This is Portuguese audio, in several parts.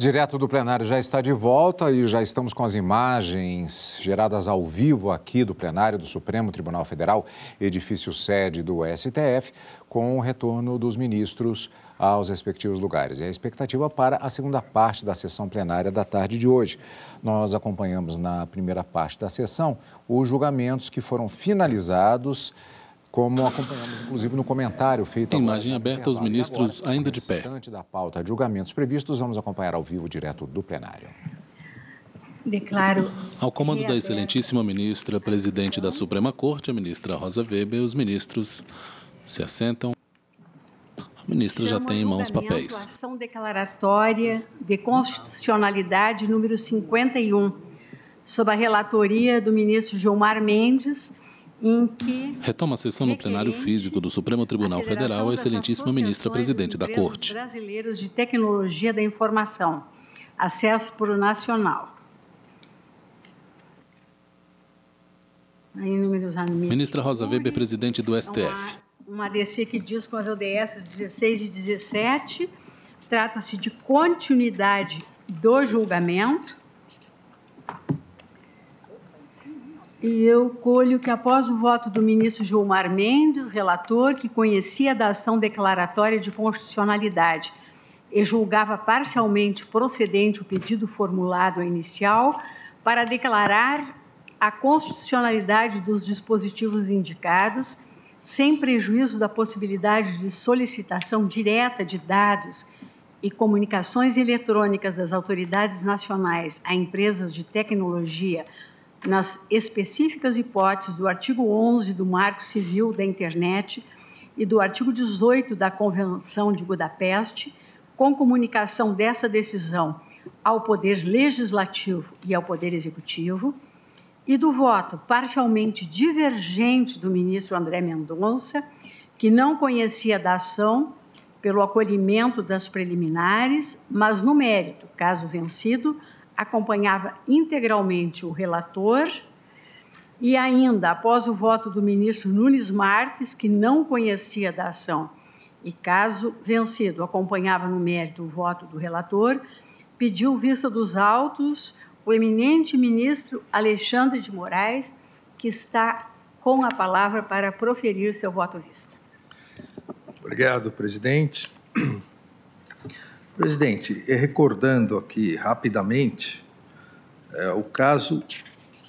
Direto do plenário já está de volta e já estamos com as imagens geradas ao vivo aqui do plenário do Supremo Tribunal Federal, edifício sede do STF, com o retorno dos ministros aos respectivos lugares. E a expectativa para a segunda parte da sessão plenária da tarde de hoje. Nós acompanhamos na primeira parte da sessão os julgamentos que foram finalizados como acompanhamos inclusive no comentário feito. Imagem aberta aos ministros agora, ainda de pé. da pauta de julgamentos previstos, vamos acompanhar ao vivo direto do plenário. Declaro. Ao comando da excelentíssima ministra, presidente da Suprema Corte, a ministra Rosa Weber, os ministros se assentam. A ministra já tem em mãos papéis. Ação declaratória de constitucionalidade número 51, sob a relatoria do ministro Gilmar Mendes retoma a sessão no plenário físico do Supremo Tribunal Federal a excelentíssima ministra presidente da Corte. Brasileiros de Tecnologia da Informação, acesso por nacional. Ministra Rosa Weber, presidente do STF. Uma, uma ADC que diz com as ODS 16 e 17, trata-se de continuidade do julgamento E eu colho que, após o voto do ministro Gilmar Mendes, relator, que conhecia da ação declaratória de constitucionalidade e julgava parcialmente procedente o pedido formulado inicial para declarar a constitucionalidade dos dispositivos indicados, sem prejuízo da possibilidade de solicitação direta de dados e comunicações eletrônicas das autoridades nacionais a empresas de tecnologia nas específicas hipóteses do artigo 11 do Marco Civil da Internet e do artigo 18 da Convenção de Budapeste, com comunicação dessa decisão ao Poder Legislativo e ao Poder Executivo, e do voto parcialmente divergente do ministro André Mendonça, que não conhecia da ação pelo acolhimento das preliminares, mas no mérito, caso vencido, acompanhava integralmente o relator e ainda, após o voto do ministro Nunes Marques, que não conhecia da ação e, caso vencido, acompanhava no mérito o voto do relator, pediu vista dos autos o eminente ministro Alexandre de Moraes, que está com a palavra para proferir seu voto vista. Obrigado, presidente. Presidente, recordando aqui rapidamente, é, o caso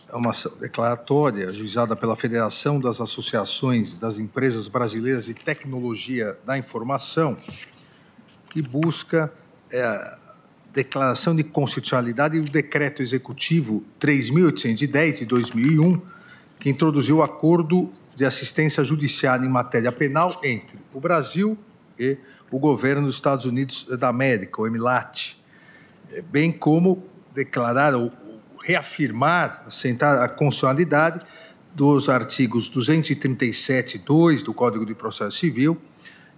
é uma declaratória ajuizada pela Federação das Associações das Empresas Brasileiras de Tecnologia da Informação, que busca é, declaração de constitucionalidade do Decreto Executivo 3.810 de 2001, que introduziu o acordo de assistência judiciária em matéria penal entre o Brasil e o governo dos Estados Unidos da América, o EMILAT, é, bem como declarar ou reafirmar, assentar a constitucionalidade dos artigos 237.2 do Código de Processo Civil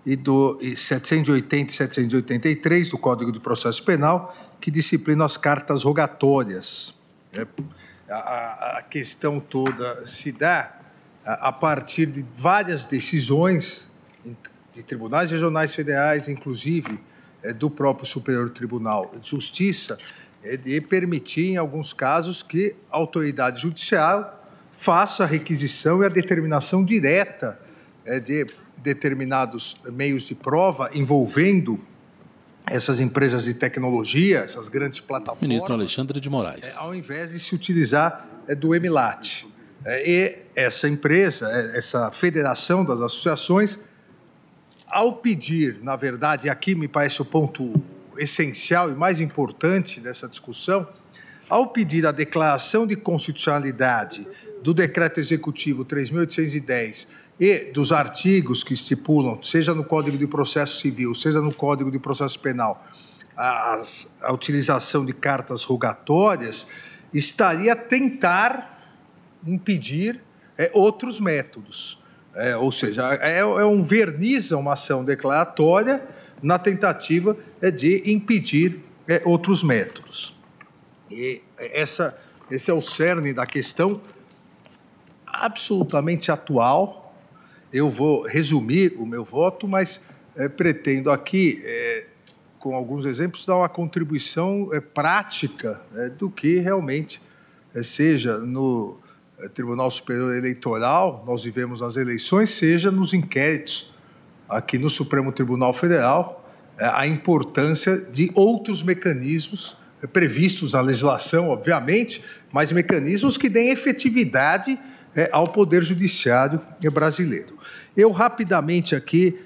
e do 780 e 783 do Código de Processo Penal, que disciplinam as cartas rogatórias. É, a, a questão toda se dá a partir de várias decisões de tribunais regionais federais, inclusive é, do próprio Superior Tribunal de Justiça, é de permitir, em alguns casos, que a autoridade judicial faça a requisição e a determinação direta é, de determinados meios de prova envolvendo essas empresas de tecnologia, essas grandes plataformas. Ministro Alexandre de Moraes. Ao invés de se utilizar do EMILAT. E essa empresa, essa federação das associações, ao pedir, na verdade, aqui me parece o ponto essencial e mais importante dessa discussão, ao pedir a declaração de constitucionalidade do decreto executivo 3810 e dos artigos que estipulam, seja no Código de Processo Civil, seja no Código de Processo Penal, a, a utilização de cartas rogatórias, estaria tentar impedir é, outros métodos. É, ou seja, é, é um verniz a uma ação declaratória na tentativa é, de impedir é, outros métodos. E essa, esse é o cerne da questão absolutamente atual. Eu vou resumir o meu voto, mas é, pretendo aqui é, com alguns exemplos, dá uma contribuição é, prática é, do que realmente é, seja no é, Tribunal Superior Eleitoral, nós vivemos as eleições, seja nos inquéritos aqui no Supremo Tribunal Federal, é, a importância de outros mecanismos é, previstos na legislação, obviamente, mas mecanismos que deem efetividade ao Poder Judiciário brasileiro. Eu rapidamente aqui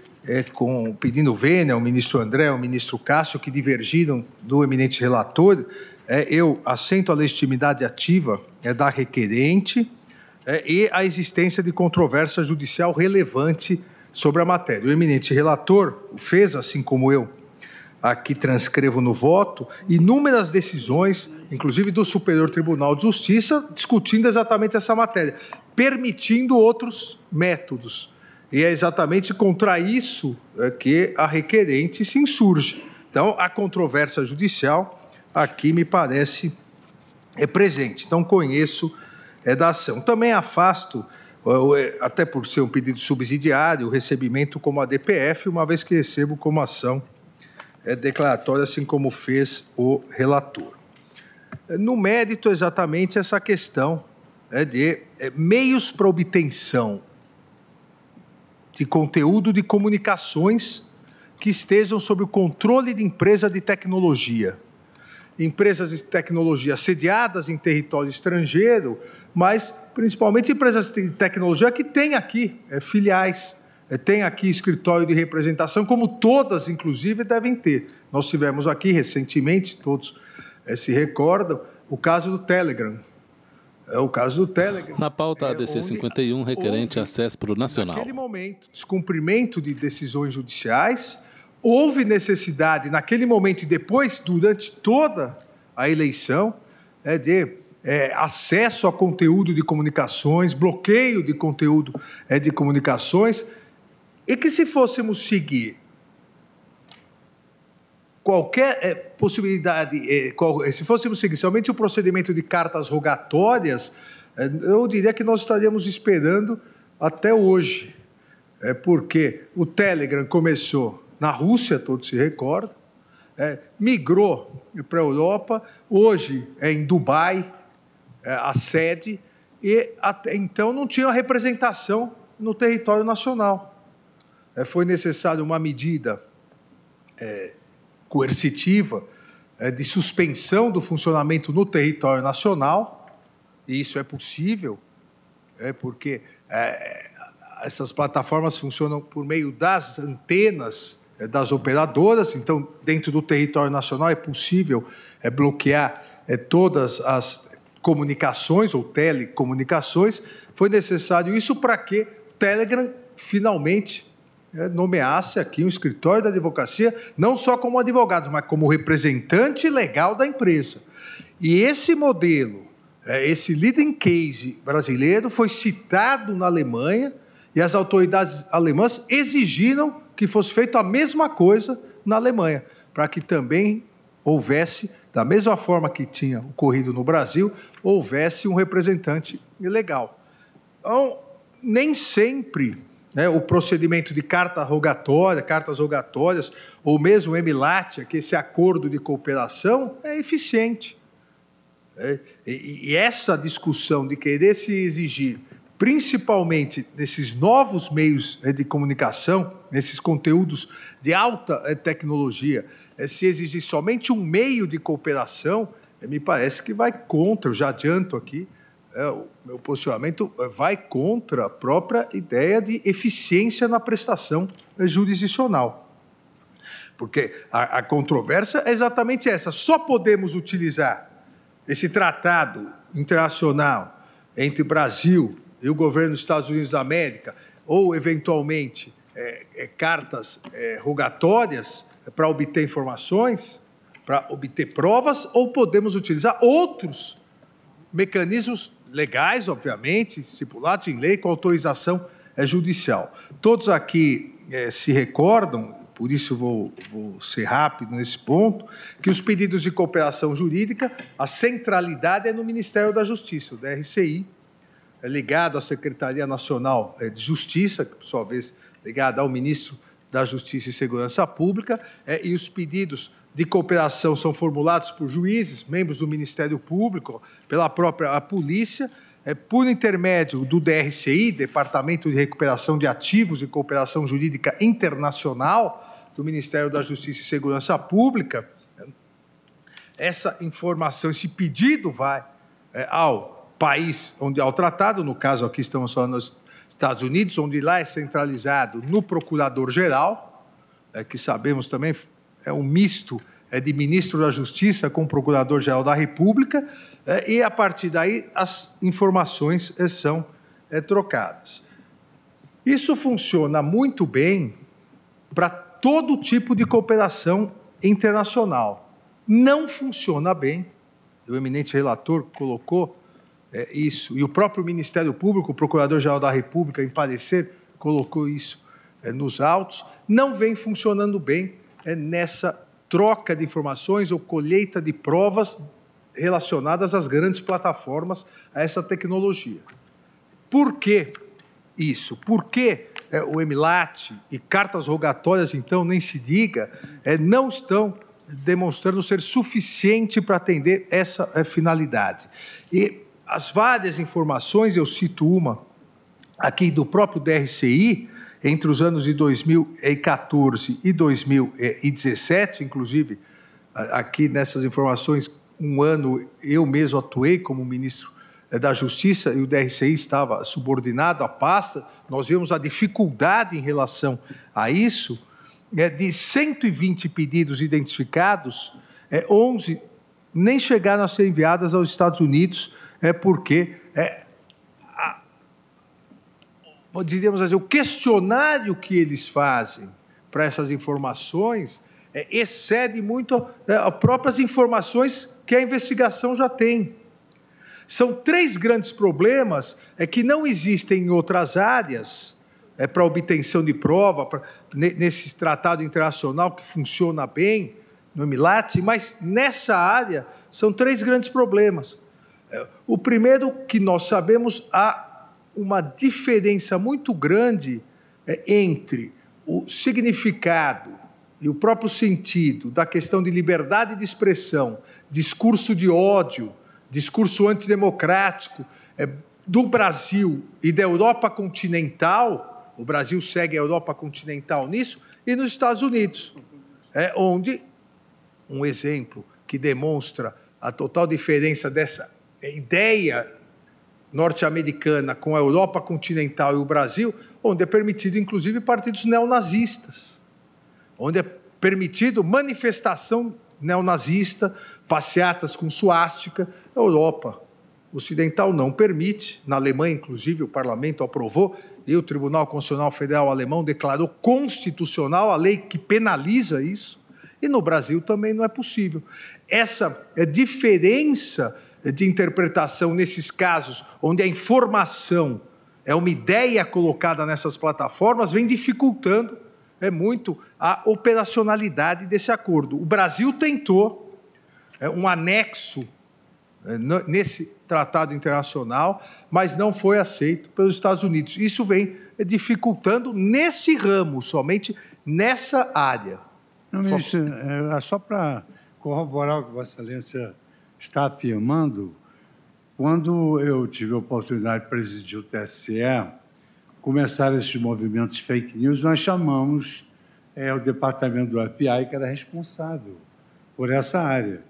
com pedindo vênia ao ministro André, ao ministro Cássio, que divergiram do eminente relator, é, eu assento a legitimidade ativa é, da requerente é, e a existência de controvérsia judicial relevante sobre a matéria. O eminente relator fez, assim como eu, aqui transcrevo no voto, inúmeras decisões, inclusive do Superior Tribunal de Justiça, discutindo exatamente essa matéria, permitindo outros métodos e é exatamente contra isso é, que a requerente se insurge. Então, a controvérsia judicial aqui me parece é presente. Então, conheço é, da ação. Também afasto, é, até por ser um pedido subsidiário, o recebimento como ADPF, uma vez que recebo como ação é, declaratória, assim como fez o relator. No mérito, exatamente essa questão é, de é, meios para obtenção de conteúdo de comunicações que estejam sob o controle de empresa de tecnologia. Empresas de tecnologia sediadas em território estrangeiro, mas principalmente empresas de tecnologia que têm aqui é, filiais, é, têm aqui escritório de representação, como todas, inclusive, devem ter. Nós tivemos aqui recentemente, todos é, se recordam, o caso do Telegram, é o caso do Telegram. Na pauta ADC 51, requerente acesso para o Nacional. Naquele momento, descumprimento de decisões judiciais, houve necessidade, naquele momento e depois, durante toda a eleição, é, de é, acesso a conteúdo de comunicações, bloqueio de conteúdo é, de comunicações, e que se fôssemos seguir qualquer é, possibilidade, é, qual, se fôssemos seguir somente o procedimento de cartas rogatórias, é, eu diria que nós estaríamos esperando até hoje, é, porque o Telegram começou na Rússia, todos se recordam, é, migrou para a Europa, hoje é em Dubai é, a sede, e até então não tinha representação no território nacional. É, foi necessária uma medida é, coercitiva é, de suspensão do funcionamento no território nacional, e isso é possível, é, porque é, essas plataformas funcionam por meio das antenas das operadoras, então, dentro do território nacional é possível é, bloquear é, todas as comunicações ou telecomunicações. Foi necessário isso para que o Telegram finalmente é, nomeasse aqui um escritório da advocacia, não só como advogado, mas como representante legal da empresa. E esse modelo, é, esse leading case brasileiro, foi citado na Alemanha e as autoridades alemãs exigiram que fosse feito a mesma coisa na Alemanha, para que também houvesse, da mesma forma que tinha ocorrido no Brasil, houvesse um representante legal. Então, nem sempre né, o procedimento de carta rogatória, cartas rogatórias, ou mesmo o EMILAT, que esse acordo de cooperação, é eficiente. É, e essa discussão de querer se exigir, principalmente nesses novos meios é, de comunicação, nesses conteúdos de alta é, tecnologia, é, se exigir somente um meio de cooperação, me parece que vai contra, eu já adianto aqui, o meu posicionamento vai contra a própria ideia de eficiência na prestação jurisdicional. Porque a, a controvérsia é exatamente essa. Só podemos utilizar esse tratado internacional entre Brasil e o governo dos Estados Unidos da América, ou, eventualmente, é, é, cartas é, rogatórias para obter informações, para obter provas, ou podemos utilizar outros mecanismos legais, obviamente, estipulados em lei, com autorização é, judicial. Todos aqui é, se recordam, por isso vou, vou ser rápido nesse ponto, que os pedidos de cooperação jurídica, a centralidade é no Ministério da Justiça, o DRCI, ligado à Secretaria Nacional é, de Justiça, que, por sua vez, ligado ao ministro da Justiça e Segurança Pública, é, e os pedidos de cooperação são formulados por juízes, membros do Ministério Público, pela própria polícia, é, por intermédio do DRCI, Departamento de Recuperação de Ativos e Cooperação Jurídica Internacional, do Ministério da Justiça e Segurança Pública, essa informação, esse pedido vai é, ao país onde ao tratado, no caso aqui estamos falando dos Estados Unidos, onde lá é centralizado no Procurador-Geral, é, que sabemos também é um misto é, de ministro da Justiça com Procurador-Geral da República, é, e a partir daí as informações é, são é, trocadas. Isso funciona muito bem para todo tipo de cooperação internacional. Não funciona bem, o eminente relator colocou é, isso, e o próprio Ministério Público, o Procurador-Geral da República, em parecer, colocou isso é, nos autos, não vem funcionando bem é, nessa troca de informações ou colheita de provas relacionadas às grandes plataformas, a essa tecnologia. Por que isso? Por que é, o Emilate e cartas rogatórias, então, nem se diga, é, não estão demonstrando ser suficiente para atender essa é, finalidade. E as várias informações, eu cito uma aqui do próprio DRCI, entre os anos de 2014 e 2017, inclusive, aqui nessas informações, um ano eu mesmo atuei como ministro é, da Justiça e o DRCI estava subordinado à pasta, nós vemos a dificuldade em relação a isso. É, de 120 pedidos identificados, é, 11 nem chegaram a ser enviadas aos Estados Unidos, é porque é, a, diríamos assim, o questionário que eles fazem para essas informações é, excede muito é, as próprias informações que a investigação já tem. São três grandes problemas é, que não existem em outras áreas é, para obtenção de prova, pra, nesse tratado internacional que funciona bem, no MILAT, mas nessa área são três grandes problemas. O primeiro, que nós sabemos, há uma diferença muito grande é, entre o significado e o próprio sentido da questão de liberdade de expressão, discurso de ódio, discurso antidemocrático é, do Brasil e da Europa continental, o Brasil segue a Europa continental nisso, e nos Estados Unidos, é, onde um exemplo que demonstra a total diferença dessa ideia norte-americana com a Europa continental e o Brasil, onde é permitido inclusive partidos neonazistas, onde é permitido manifestação neonazista, passeatas com suástica, a Europa ocidental não permite. Na Alemanha, inclusive, o parlamento aprovou e o Tribunal Constitucional Federal alemão declarou constitucional a lei que penaliza isso. E no Brasil também não é possível. Essa é diferença de interpretação nesses casos, onde a informação é uma ideia colocada nessas plataformas, vem dificultando é muito a operacionalidade desse acordo. O Brasil tentou é, um anexo é, nesse tratado internacional, mas não foi aceito pelos Estados Unidos. Isso vem dificultando nesse ramo, somente nessa área. Não, ministro, é, só para corroborar o que Vossa Excelência está afirmando, quando eu tive a oportunidade de presidir o TSE, começaram esses movimentos fake news, nós chamamos é, o departamento do FBI, que era responsável por essa área.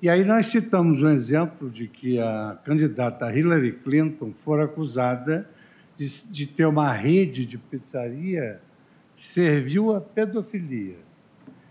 E aí nós citamos um exemplo de que a candidata Hillary Clinton foi acusada de, de ter uma rede de pizzaria que serviu a pedofilia.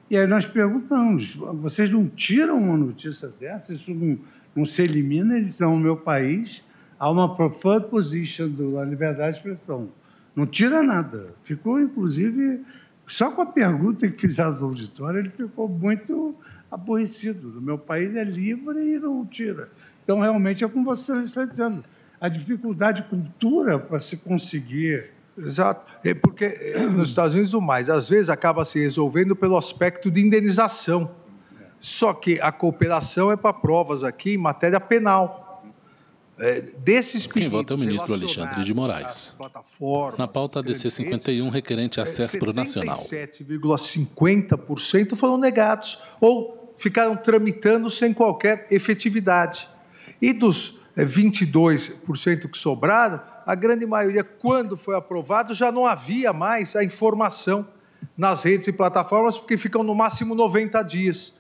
E aí nós perguntamos: vocês não tiram uma notícia dessa? Isso não, não se elimina? Eles são o meu país há uma preferred position da liberdade de expressão. Não tira nada. Ficou, inclusive, só com a pergunta que fizeram aos auditórios, ele ficou muito aborrecido. No meu país é livre e não tira. Então, realmente, é como você está dizendo. A dificuldade de cultura para se conseguir. Exato. É porque eh, nos Estados Unidos o mais, às vezes, acaba se resolvendo pelo aspecto de indenização. Só que a cooperação é para provas aqui em matéria penal. é, desses Quem vota é o ministro Alexandre de Moraes. Na pauta DC 51, requerente acesso para o nacional. 77,50% foram negados ou ficaram tramitando sem qualquer efetividade. E dos 22% que sobraram, a grande maioria, quando foi aprovado, já não havia mais a informação nas redes e plataformas, porque ficam no máximo 90 dias.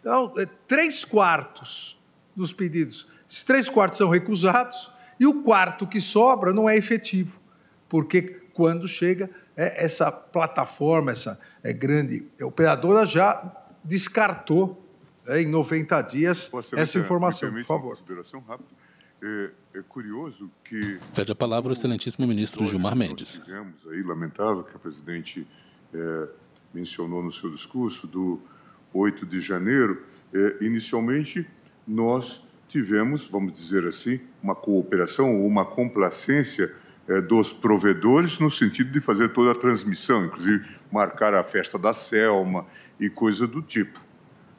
Então, é, três quartos dos pedidos, esses três quartos são recusados, e o quarto que sobra não é efetivo, porque quando chega é, essa plataforma, essa é, grande operadora já descartou é, em 90 dias essa informação, por favor. consideração rápida. É, curioso que. Pede a palavra o excelentíssimo ministro Gilmar Mendes. Tivemos aí, lamentável, que a presidente é, mencionou no seu discurso, do 8 de janeiro. É, inicialmente, nós tivemos, vamos dizer assim, uma cooperação ou uma complacência é, dos provedores no sentido de fazer toda a transmissão, inclusive marcar a festa da Selma e coisa do tipo.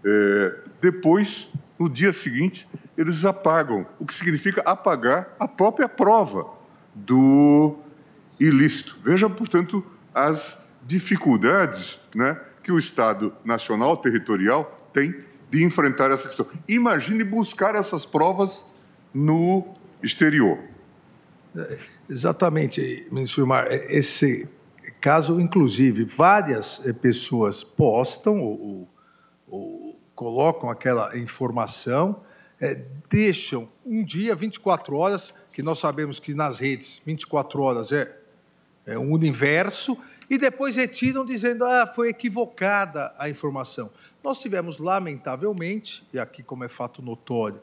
É, depois, no dia seguinte, eles apagam, o que significa apagar a própria prova do ilícito. Veja, portanto, as dificuldades né, que o Estado nacional, territorial, tem de enfrentar essa questão. Imagine buscar essas provas no exterior. Exatamente, ministro Gilmar. Esse caso, inclusive, várias eh, pessoas postam ou colocam aquela informação é, deixam um dia, 24 horas, que nós sabemos que nas redes 24 horas é, é um universo, e depois retiram dizendo ah, foi equivocada a informação. Nós tivemos, lamentavelmente, e aqui como é fato notório,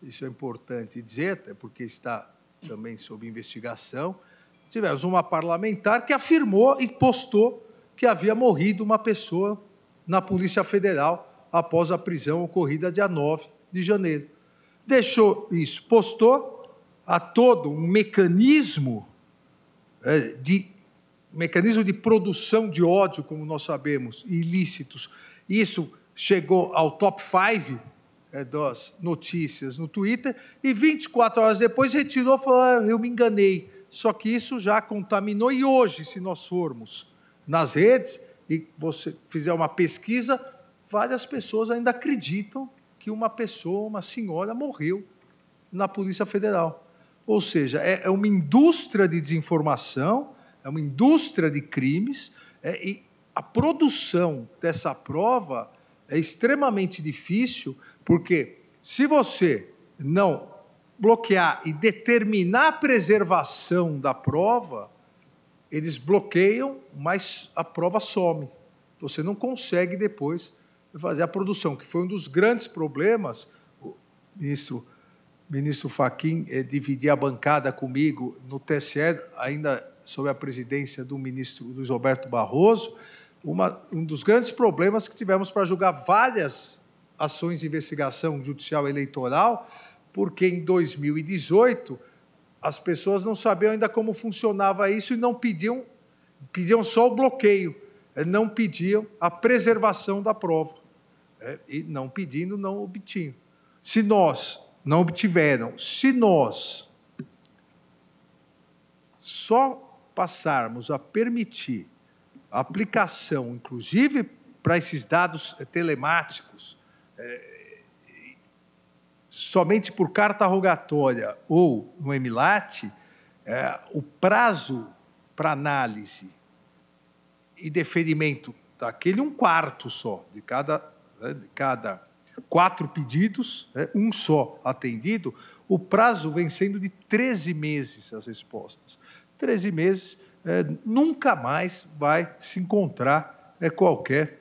isso é importante dizer, até porque está também sob investigação, tivemos uma parlamentar que afirmou e postou que havia morrido uma pessoa na Polícia Federal após a prisão ocorrida dia 9 de janeiro. Deixou isso, postou a todo um mecanismo é, de mecanismo de produção de ódio, como nós sabemos, ilícitos. Isso chegou ao top 5 é, das notícias no Twitter e 24 horas depois retirou e falou: ah, eu me enganei. Só que isso já contaminou e hoje, se nós formos nas redes e você fizer uma pesquisa, várias pessoas ainda acreditam que uma pessoa, uma senhora, morreu na Polícia Federal. Ou seja, é, é uma indústria de desinformação, é uma indústria de crimes, é, e a produção dessa prova é extremamente difícil, porque se você não bloquear e determinar a preservação da prova, eles bloqueiam, mas a prova some. Você não consegue depois fazer a produção, que foi um dos grandes problemas. O ministro, ministro Faquim eh, dividia a bancada comigo no TSE, ainda sob a presidência do ministro Luiz Roberto Barroso. Uma, um dos grandes problemas que tivemos para julgar várias ações de investigação judicial eleitoral, porque em 2018 as pessoas não sabiam ainda como funcionava isso e não pediam, pediam só o bloqueio, eh, não pediam a preservação da prova é, e não pedindo, não obtinham. Se nós não obtiveram, se nós só passarmos a permitir aplicação, inclusive para esses dados telemáticos, é, somente por carta rogatória ou no EMILAT, é, o prazo para análise e deferimento daquele um quarto só de cada né, cada quatro pedidos, né, um só atendido, o prazo vem sendo de 13 meses as respostas. 13 meses, é, nunca mais vai se encontrar é, qualquer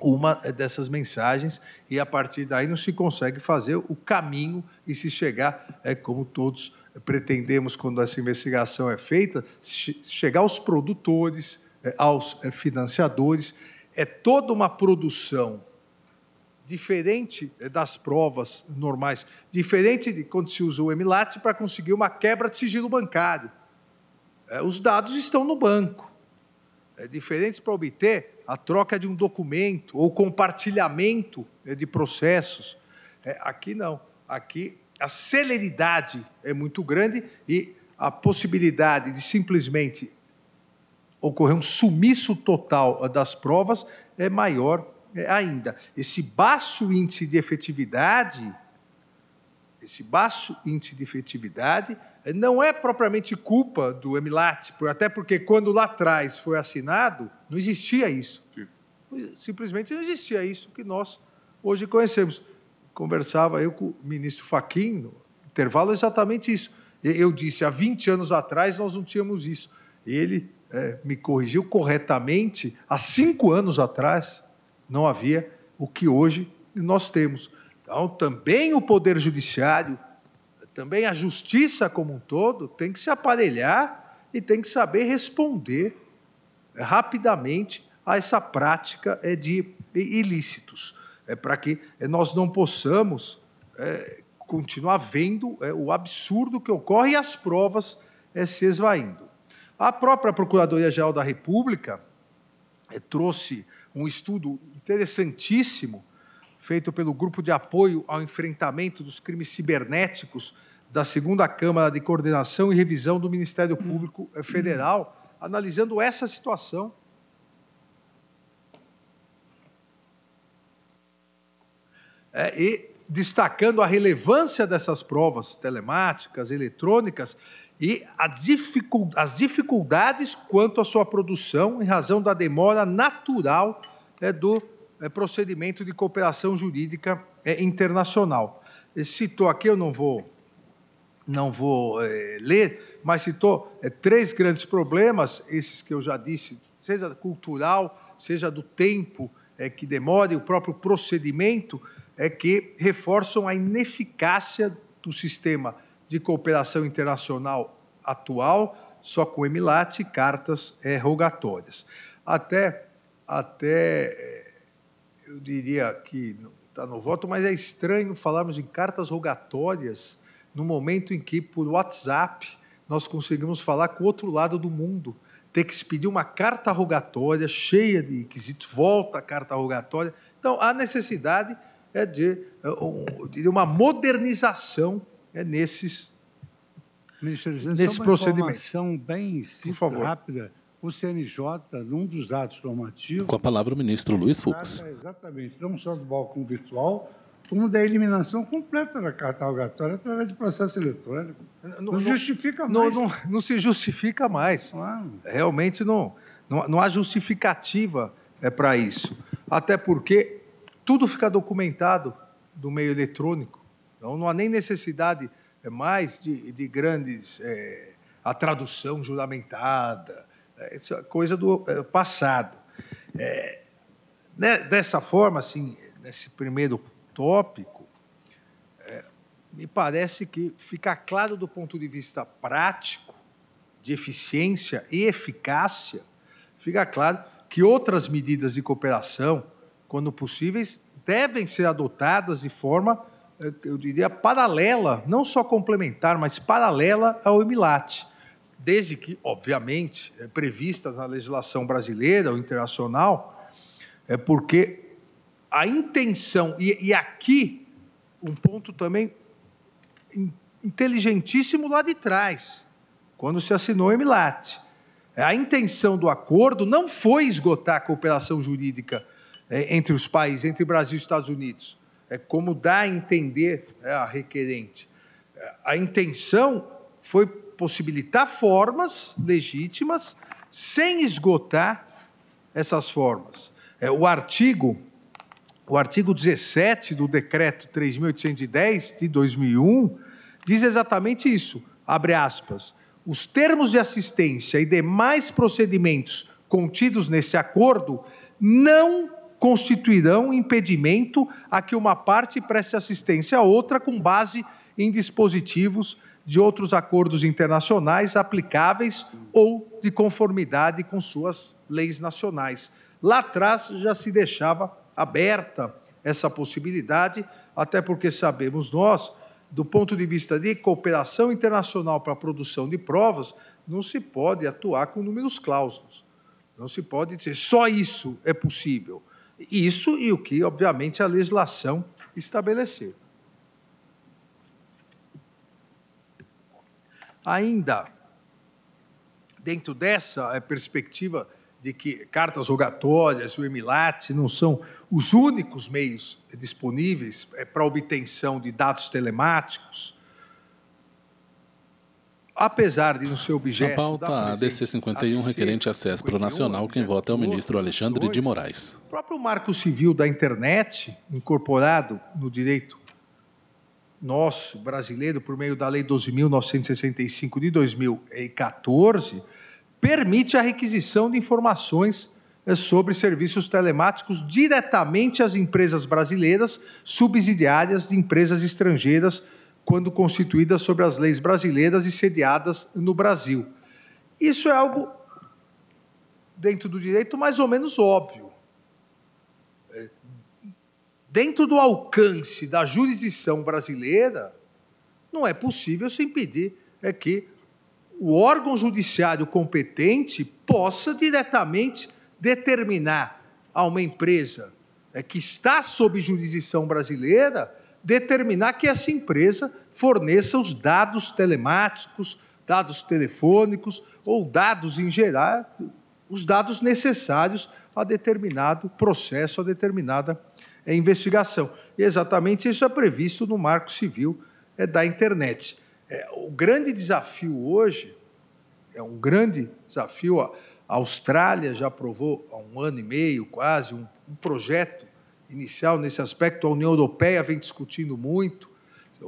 uma dessas mensagens e a partir daí não se consegue fazer o caminho e se chegar, é, como todos pretendemos quando essa investigação é feita, chegar aos produtores, é, aos é, financiadores, é toda uma produção diferente eh, das provas normais, diferente de quando se usa o MLAT para conseguir uma quebra de sigilo bancário. É, os dados estão no banco. É diferente para obter a troca de um documento ou compartilhamento né, de processos. É, aqui não. Aqui a celeridade é muito grande e a possibilidade de simplesmente ocorrer um sumiço total das provas é maior ainda. Esse baixo índice de efetividade, esse baixo índice de efetividade não é propriamente culpa do Emilat, até porque quando lá atrás foi assinado, não existia isso. Simplesmente não existia isso que nós hoje conhecemos. Conversava eu com o ministro Faquim, no intervalo, exatamente isso. Eu disse, há 20 anos atrás nós não tínhamos isso. Ele é, me corrigiu corretamente, há cinco anos atrás não havia o que hoje nós temos. Então, também o Poder Judiciário, também a Justiça como um todo, tem que se aparelhar e tem que saber responder rapidamente a essa prática é, de ilícitos, é, para que é, nós não possamos continuar vendo o absurdo que ocorre e as provas se esvaindo. A própria Procuradoria-Geral da República trouxe um estudo interessantíssimo feito pelo Grupo de Apoio ao Enfrentamento dos Crimes Cibernéticos da Segunda Câmara de Coordenação e Revisão do Ministério Público Federal, analisando essa situação. É, e destacando a relevância dessas provas telemáticas, eletrônicas e as dificuldades quanto à sua produção em razão da demora natural é, do procedimento de cooperação jurídica é, internacional. Ele citou aqui, eu não vou, não vou é, ler, mas citou é, três grandes problemas, esses que eu já disse, seja cultural, seja do tempo é, que demore, o próprio procedimento, é que reforçam a ineficácia do sistema de cooperação internacional atual, só com Emilat e cartas é, rogatórias. Até, até é, eu diria que está no voto, mas é estranho falarmos em cartas rogatórias no momento em que, por WhatsApp, nós conseguimos falar com o outro lado do mundo. Ter que expedir uma carta rogatória cheia de requisitos, volta a carta rogatória. Então, há necessidade é de, é, de uma modernização é, nesses, Ministro, nesse uma procedimento. informação bem simples, rápida. O CNJ, num dos atos normativos... Com a palavra o ministro Luiz Fux. Exatamente, não só do balcão virtual, como da eliminação completa da carta rogatória através de processo eletrônico. Não, não, não justifica mais. Não, não, se justifica mais. Claro. Realmente não, não, não há justificativa é, para isso. Até porque tudo fica documentado do meio eletrônico. Então, não há nem necessidade é, mais de, de grandes. É, a tradução juramentada, é, isso é coisa do é, passado. É, né, dessa forma, assim, nesse primeiro tópico, é, me parece que fica claro do ponto de vista prático, de eficiência e eficácia, fica claro que outras medidas de cooperação, quando possíveis, devem ser adotadas de forma, eh, eu diria, paralela, não só complementar, mas paralela ao EMILAT, desde que, obviamente, é previstas na legislação brasileira ou internacional, é porque a intenção, e, e aqui um ponto também inteligentíssimo lá de trás, quando se assinou o EMILAT. A intenção do acordo não foi esgotar a cooperação jurídica é, entre os países, entre Brasil e Estados Unidos. É como dá a entender é, a requerente. A intenção foi possibilitar formas legítimas sem esgotar essas formas. É, o artigo o artigo 17 do decreto 3810 de 2001 diz exatamente isso. Abre aspas. Os termos de assistência e demais procedimentos contidos nesse acordo não constituirão impedimento a que uma parte preste assistência a outra com base em dispositivos de outros acordos internacionais aplicáveis ou de conformidade com suas leis nacionais. Lá atrás já se deixava aberta essa possibilidade, até porque sabemos nós, do ponto de vista de cooperação internacional para a produção de provas, não se pode atuar com números clausos. Não se pode dizer só isso é possível. Isso e o que, obviamente, a legislação estabeleceu. Ainda dentro dessa perspectiva de que cartas rogatórias e o Emilat não são os únicos meios disponíveis é, para obtenção de dados telemáticos, apesar de não ser objeto. Na pauta, a DC 51 ADC, requerente acesso para o nacional, quem vota é o ministro Alexandre de Moraes. O próprio Marco Civil da Internet, incorporado no direito nosso, brasileiro, por meio da Lei 12.965 de 2014, permite a requisição de informações eh, sobre serviços telemáticos diretamente às empresas brasileiras subsidiárias de empresas estrangeiras quando constituídas sobre as leis brasileiras e sediadas no Brasil. Isso é algo, dentro do direito, mais ou menos óbvio. Dentro do alcance da jurisdição brasileira, não é possível se impedir é que o órgão judiciário competente possa diretamente determinar a uma empresa é, que está sob jurisdição brasileira determinar que essa empresa forneça os dados telemáticos, dados telefônicos ou dados em geral, os dados necessários a determinado processo, a determinada é, investigação. E exatamente isso é previsto no Marco Civil é, da internet. É, o grande desafio hoje, é um grande desafio, a Austrália já aprovou há um ano e meio, quase, um, um projeto inicial nesse aspecto, a União Europeia vem discutindo muito,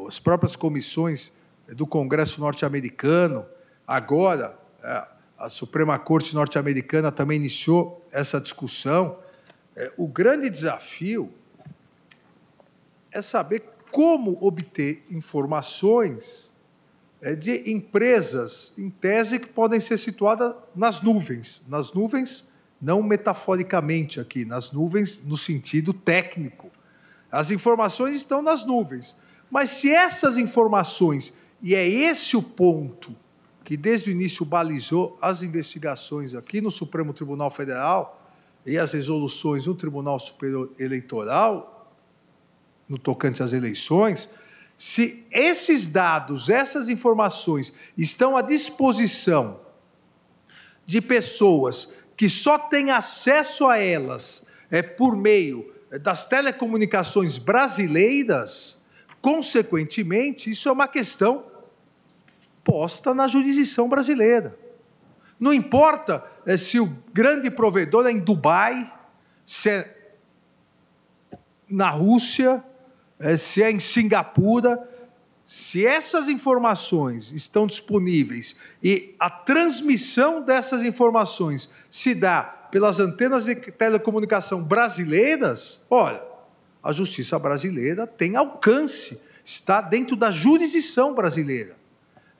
as próprias comissões do Congresso norte-americano, agora é, a Suprema Corte norte-americana também iniciou essa discussão. É, o grande desafio é saber como obter informações é, de empresas, em tese, que podem ser situadas nas nuvens, nas nuvens não metaforicamente aqui, nas nuvens no sentido técnico. As informações estão nas nuvens. Mas se essas informações, e é esse o ponto que desde o início balizou as investigações aqui no Supremo Tribunal Federal e as resoluções no Tribunal Superior Eleitoral, no tocante às eleições, se esses dados, essas informações estão à disposição de pessoas que só tem acesso a elas é, por meio das telecomunicações brasileiras, consequentemente, isso é uma questão posta na jurisdição brasileira. Não importa é, se o grande provedor é em Dubai, se é na Rússia, é, se é em Singapura, se essas informações estão disponíveis e a transmissão dessas informações se dá pelas antenas de telecomunicação brasileiras, olha, a justiça brasileira tem alcance, está dentro da jurisdição brasileira.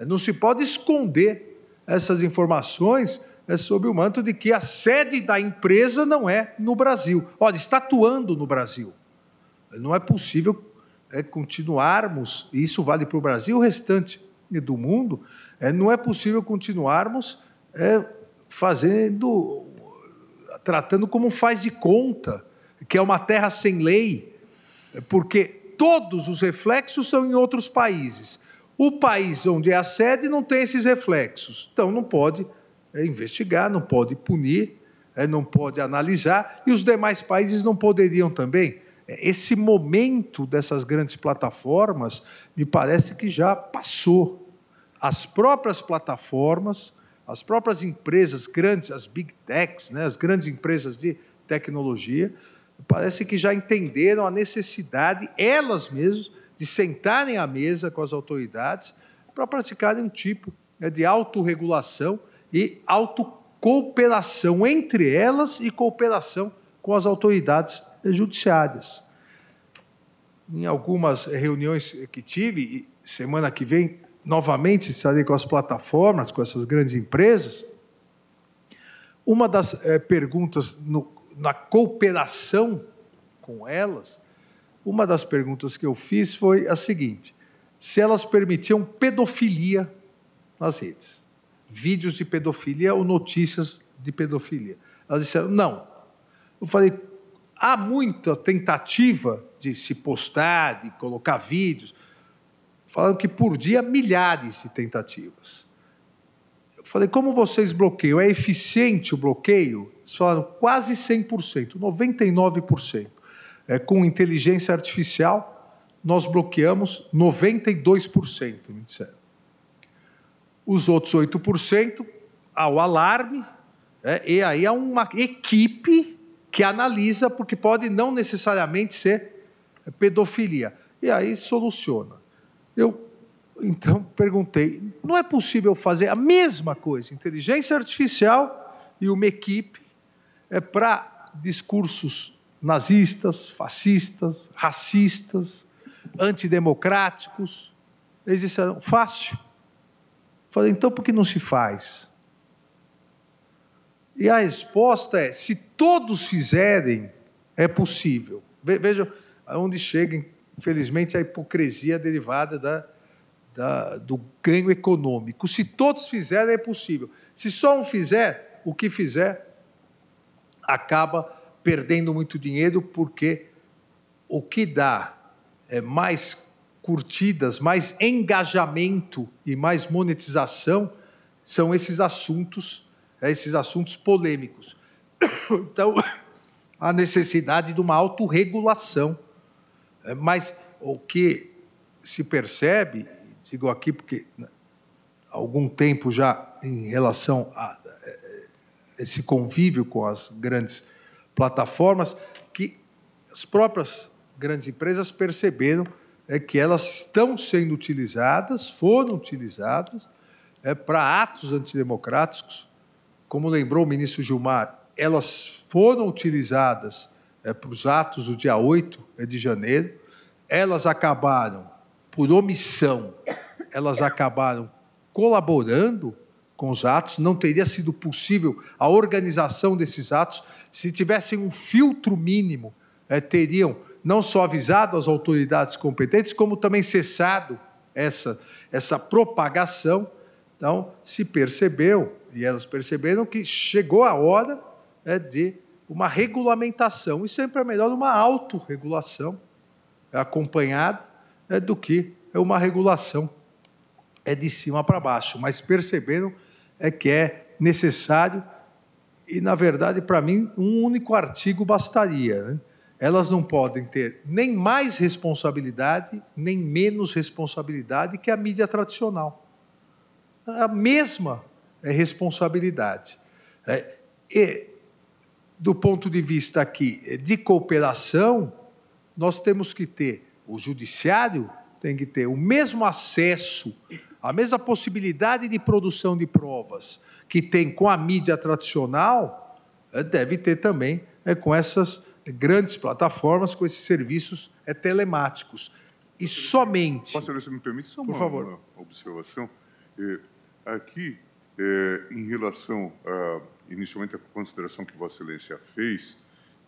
Não se pode esconder essas informações é sob o manto de que a sede da empresa não é no Brasil. Olha, está atuando no Brasil. Não é possível é, continuarmos, e isso vale para o Brasil e o restante do mundo, é, não é possível continuarmos é, fazendo, tratando como faz de conta, que é uma terra sem lei, porque todos os reflexos são em outros países. O país onde é a sede não tem esses reflexos, então não pode é, investigar, não pode punir, é, não pode analisar, e os demais países não poderiam também esse momento dessas grandes plataformas me parece que já passou. As próprias plataformas, as próprias empresas grandes, as big techs, né, as grandes empresas de tecnologia, parece que já entenderam a necessidade, elas mesmas, de sentarem à mesa com as autoridades para praticarem um tipo né, de autorregulação e autocooperação entre elas e cooperação com as autoridades judiciárias. Em algumas reuniões que tive, semana que vem, novamente estarei com as plataformas, com essas grandes empresas. Uma das é, perguntas no, na cooperação com elas, uma das perguntas que eu fiz foi a seguinte: se elas permitiam pedofilia nas redes, vídeos de pedofilia ou notícias de pedofilia. Elas disseram não. Eu falei, há muita tentativa de se postar, de colocar vídeos. Falam que por dia milhares de tentativas. falei, como vocês bloqueiam? É eficiente o bloqueio? Eles falaram quase 100%, 99%. É, com inteligência artificial, nós bloqueamos 92%, me disseram. Os outros 8%, ao alarme, é, e aí há uma equipe que analisa, porque pode não necessariamente ser pedofilia. E aí soluciona. Eu então perguntei: não é possível fazer a mesma coisa, inteligência artificial e uma equipe é para discursos nazistas, fascistas, racistas, antidemocráticos? Eles disseram: fácil. Falei, então por que não se faz? E a resposta é: se todos fizerem, é possível. Vejam aonde chega, infelizmente, a hipocrisia derivada da da, do ganho econômico. Se todos fizerem, é possível. Se só um fizer, o que fizer acaba perdendo muito dinheiro, porque o que dá é mais curtidas, mais engajamento e mais monetização são esses assuntos, é, esses assuntos polêmicos. Então, a necessidade de uma autorregulação. É, mas o que se percebe, digo aqui porque há né, algum tempo já em relação a eh, esse convívio com as grandes plataformas, que as próprias grandes empresas perceberam é que elas estão sendo utilizadas, foram utilizadas é, para atos antidemocráticos, como lembrou o ministro Gilmar, elas foram utilizadas é, para os atos do dia 8 é, de janeiro, elas acabaram por omissão, elas acabaram colaborando com os atos, não teria sido possível a organização desses atos. Se tivessem um filtro mínimo, é, teriam não só avisado as autoridades competentes, como também cessado essa, essa propagação. Então, se percebeu, e elas perceberam que chegou a hora é, de uma regulamentação, e sempre é melhor uma autorregulação acompanhada é do que é uma regulação é de cima para baixo, mas perceberam é que é necessário e na verdade para mim um único artigo bastaria. Né? Elas não podem ter nem mais responsabilidade nem menos responsabilidade que a mídia tradicional. A mesma é responsabilidade. É, e do ponto de vista aqui de cooperação, nós temos que ter o judiciário tem que ter o mesmo acesso, a mesma possibilidade de produção de provas que tem com a mídia tradicional, é, deve ter também é, com essas grandes plataformas, com esses serviços é, telemáticos. E somente. Posso, se me permite, só uma, Por favor. uma observação? Aqui, é, em relação, a, inicialmente, à consideração que Vossa Excelência fez,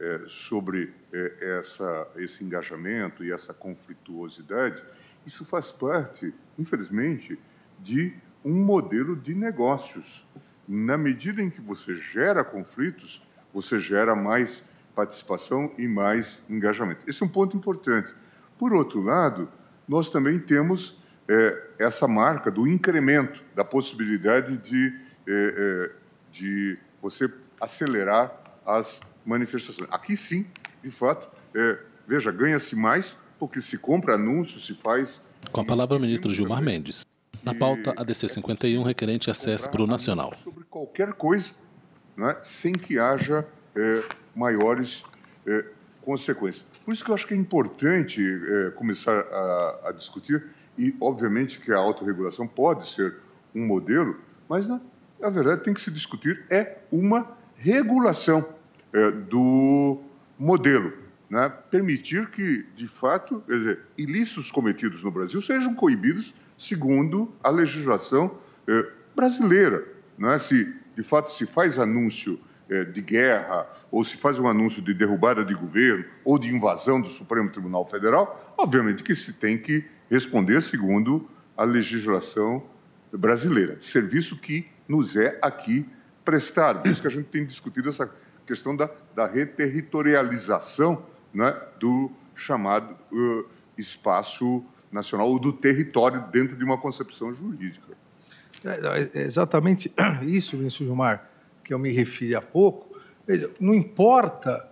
é, sobre é, essa, esse engajamento e essa conflituosidade, isso faz parte, infelizmente, de um modelo de negócios. Na medida em que você gera conflitos, você gera mais participação e mais engajamento. Esse é um ponto importante. Por outro lado, nós também temos é, essa marca do incremento, da possibilidade de, é, é, de você acelerar as manifestações. Aqui sim, de fato, é, veja, ganha-se mais porque se compra anúncio, se faz. Com a palavra o ministro Gilmar Mendes. Na pauta, a DC 51 requerente acesso para o Nacional. Sobre qualquer coisa, é, sem que haja é, maiores é, consequências. Por isso que eu acho que é importante é, começar a, a, discutir, e obviamente que a autorregulação pode ser um modelo, mas na, na verdade tem que se discutir é uma regulação é, do modelo. Né? Permitir que, de fato, quer dizer, ilícitos cometidos no Brasil sejam coibidos segundo a legislação é, brasileira. Né? Se, de fato, se faz anúncio é, de guerra, ou se faz um anúncio de derrubada de governo, ou de invasão do Supremo Tribunal Federal, obviamente que se tem que responder segundo a legislação brasileira, serviço que nos é aqui prestado. Por isso que a gente tem discutido essa questão da, da reterritorialização né, do chamado uh, espaço nacional ou do território dentro de uma concepção jurídica. É, é exatamente isso, Vinícius Gilmar, que eu me referi há pouco. Veja, não importa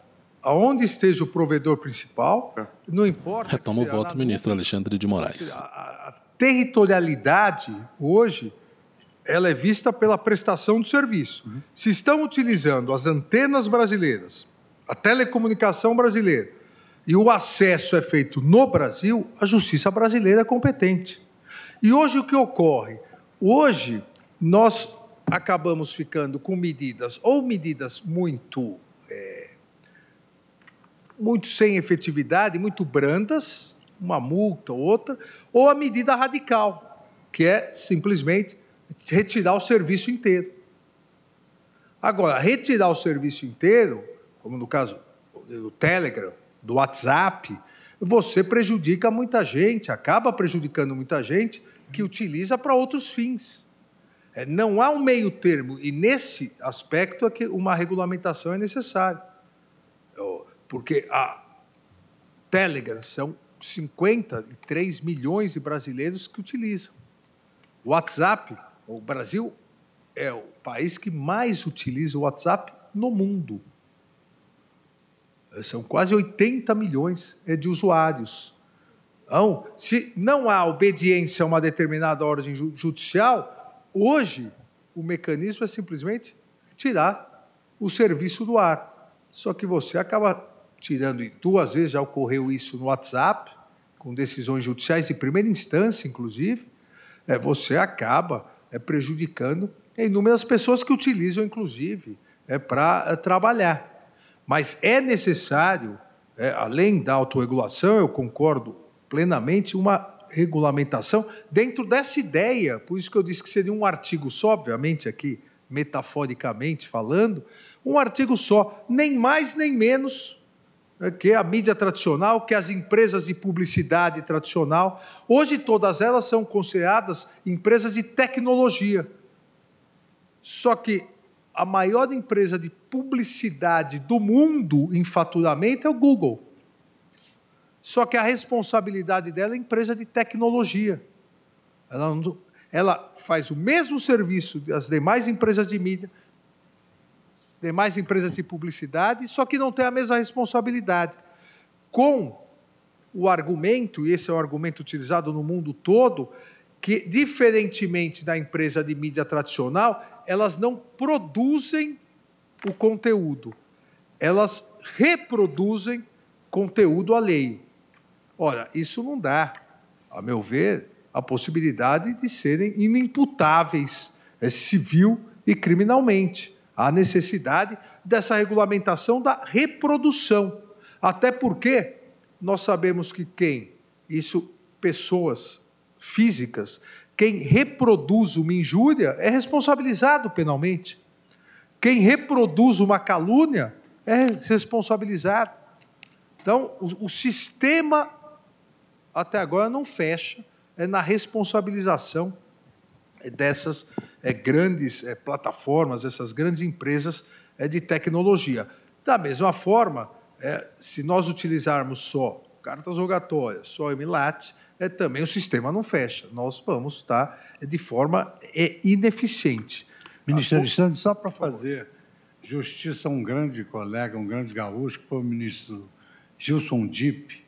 aonde esteja o provedor principal, é. não importa. Retoma o voto, ministro Alexandre de Moraes. A, a, a territorialidade hoje ela é vista pela prestação do serviço. Uhum. Se estão utilizando as antenas brasileiras, a telecomunicação brasileira, e o acesso é feito no Brasil, a justiça brasileira é competente. E hoje o que ocorre? Hoje nós acabamos ficando com medidas, ou medidas muito, é, muito sem efetividade, muito brandas, uma multa ou outra, ou a medida radical, que é simplesmente retirar o serviço inteiro. Agora, retirar o serviço inteiro, como no caso do Telegram, do WhatsApp, você prejudica muita gente, acaba prejudicando muita gente que utiliza para outros fins. É, não há um meio termo, e nesse aspecto é que uma regulamentação é necessária. Porque a Telegram são 53 milhões de brasileiros que utilizam. O WhatsApp o Brasil é o país que mais utiliza o WhatsApp no mundo. São quase 80 milhões é, de usuários. Então, se não há obediência a uma determinada ordem judicial, hoje o mecanismo é simplesmente tirar o serviço do ar. Só que você acaba tirando, e duas vezes já ocorreu isso no WhatsApp, com decisões judiciais de primeira instância, inclusive, é, você acaba é, prejudicando inúmeras pessoas que utilizam, inclusive, é, para é, trabalhar. Mas é necessário, é, além da autorregulação, eu concordo plenamente, uma regulamentação dentro dessa ideia. Por isso que eu disse que seria um artigo só, obviamente, aqui, metaforicamente falando, um artigo só, nem mais nem menos que a mídia tradicional, que as empresas de publicidade tradicional. Hoje, todas elas são consideradas empresas de tecnologia. Só que a maior empresa de publicidade do mundo em faturamento é o Google. Só que a responsabilidade dela é empresa de tecnologia. Ela, ela faz o mesmo serviço das demais empresas de mídia, demais empresas de publicidade, só que não tem a mesma responsabilidade. Com o argumento, e esse é o argumento utilizado no mundo todo, que, diferentemente da empresa de mídia tradicional, elas não produzem o conteúdo, elas reproduzem conteúdo alheio. Ora, isso não dá, a meu ver, a possibilidade de serem inimputáveis é, civil e criminalmente a necessidade dessa regulamentação da reprodução. Até porque nós sabemos que quem, isso pessoas físicas, quem reproduz uma injúria é responsabilizado penalmente. Quem reproduz uma calúnia é responsabilizado. Então, o, o sistema até agora não fecha é na responsabilização dessas é, grandes é, plataformas, essas grandes empresas é, de tecnologia. Da mesma forma, é, se nós utilizarmos só cartas rogatórias, só MLAT, é, também o sistema não fecha. Nós vamos estar é, de forma é, ineficiente. Ministro Alexandre, só para fazer justiça a um grande colega, um grande gaúcho, que foi o ministro Gilson Dipp,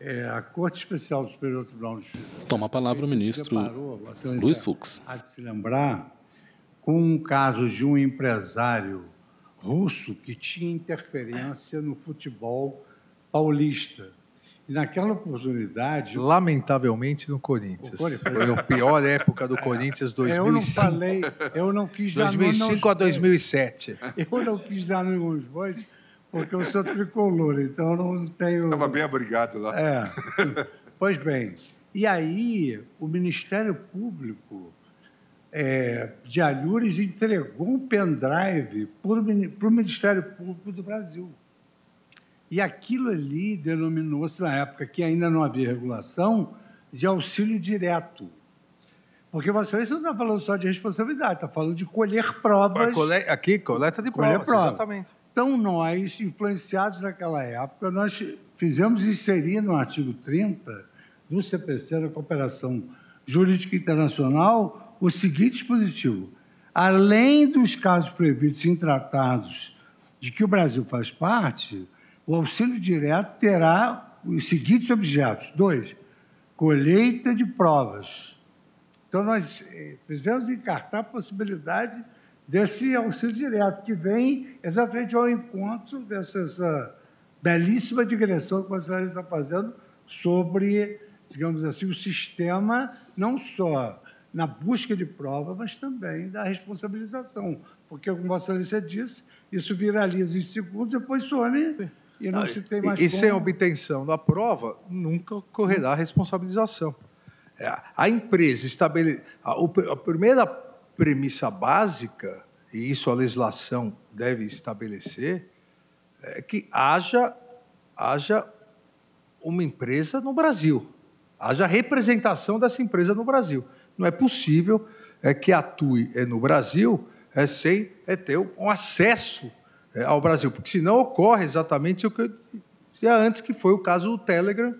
é, a Corte Especial do Superior Tribunal de Justiça. Toma a palavra o ministro Luiz Fux. Há de se lembrar com um caso de um empresário russo que tinha interferência no futebol paulista. E naquela oportunidade. Lamentavelmente no Corinthians. Foi a pior época do Corinthians 2005. Eu não falei, eu não quis dar 2005 a 2007. Eu não quis dar nenhum votos porque eu sou tricolor, então eu não tenho. Estava bem abrigado lá. É. Pois bem, e aí o Ministério Público é, de Alhures entregou um pendrive para o Ministério Público do Brasil. E aquilo ali denominou-se, na época que ainda não havia regulação, de auxílio direto. Porque você, você não está falando só de responsabilidade, está falando de colher provas. Aqui, coleta de colher provas, prova. exatamente. Então, nós, influenciados naquela época, nós fizemos inserir no artigo 30 do CPC, da Cooperação Jurídica Internacional, o seguinte dispositivo: além dos casos previstos em tratados de que o Brasil faz parte, o auxílio direto terá os seguintes objetos: dois, colheita de provas. Então, nós eh, fizemos encartar a possibilidade desse auxílio direto, que vem exatamente ao encontro dessa belíssima digressão que o Conselheiro está fazendo sobre, digamos assim, o sistema, não só na busca de prova, mas também da responsabilização. Porque, como Vossa Excelência disse, isso viraliza em segundos, depois some e não, se tem mais. E, como... sem obtenção da prova, nunca ocorrerá responsabilização. É, a empresa estabelece. A, a primeira premissa básica, e isso a legislação deve estabelecer, é que haja, haja uma empresa no Brasil, haja representação dessa empresa no Brasil. Não é possível é, que atue é, no Brasil é, sem é, ter um acesso é, ao Brasil, porque senão ocorre exatamente o que eu dizia antes, que foi o caso do Telegram,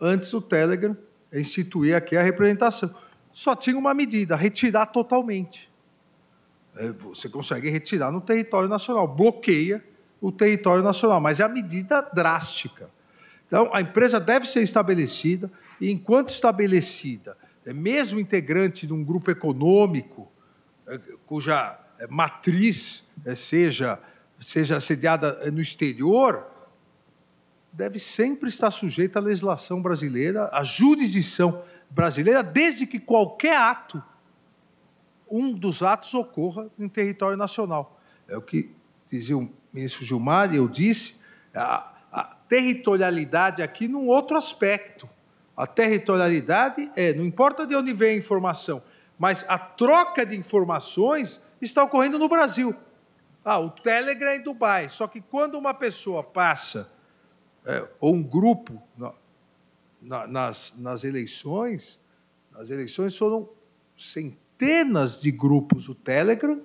antes do Telegram instituir aqui a representação. Só tinha uma medida, retirar totalmente. É, você consegue retirar no território nacional, bloqueia o território nacional, mas é a medida drástica. Então, a empresa deve ser estabelecida, e enquanto estabelecida, é mesmo integrante de um grupo econômico, é, cuja matriz seja seja sediada no exterior, deve sempre estar sujeita à legislação brasileira, à jurisdição brasileira, desde que qualquer ato, um dos atos, ocorra em território nacional. É o que dizia o ministro Gilmar, eu disse, a, a territorialidade aqui num outro aspecto. A territorialidade é, não importa de onde vem a informação, mas a troca de informações está ocorrendo no Brasil. Ah, o Telegram é em Dubai. Só que quando uma pessoa passa, é, ou um grupo, na, na, nas, nas eleições, nas eleições foram centenas de grupos o Telegram,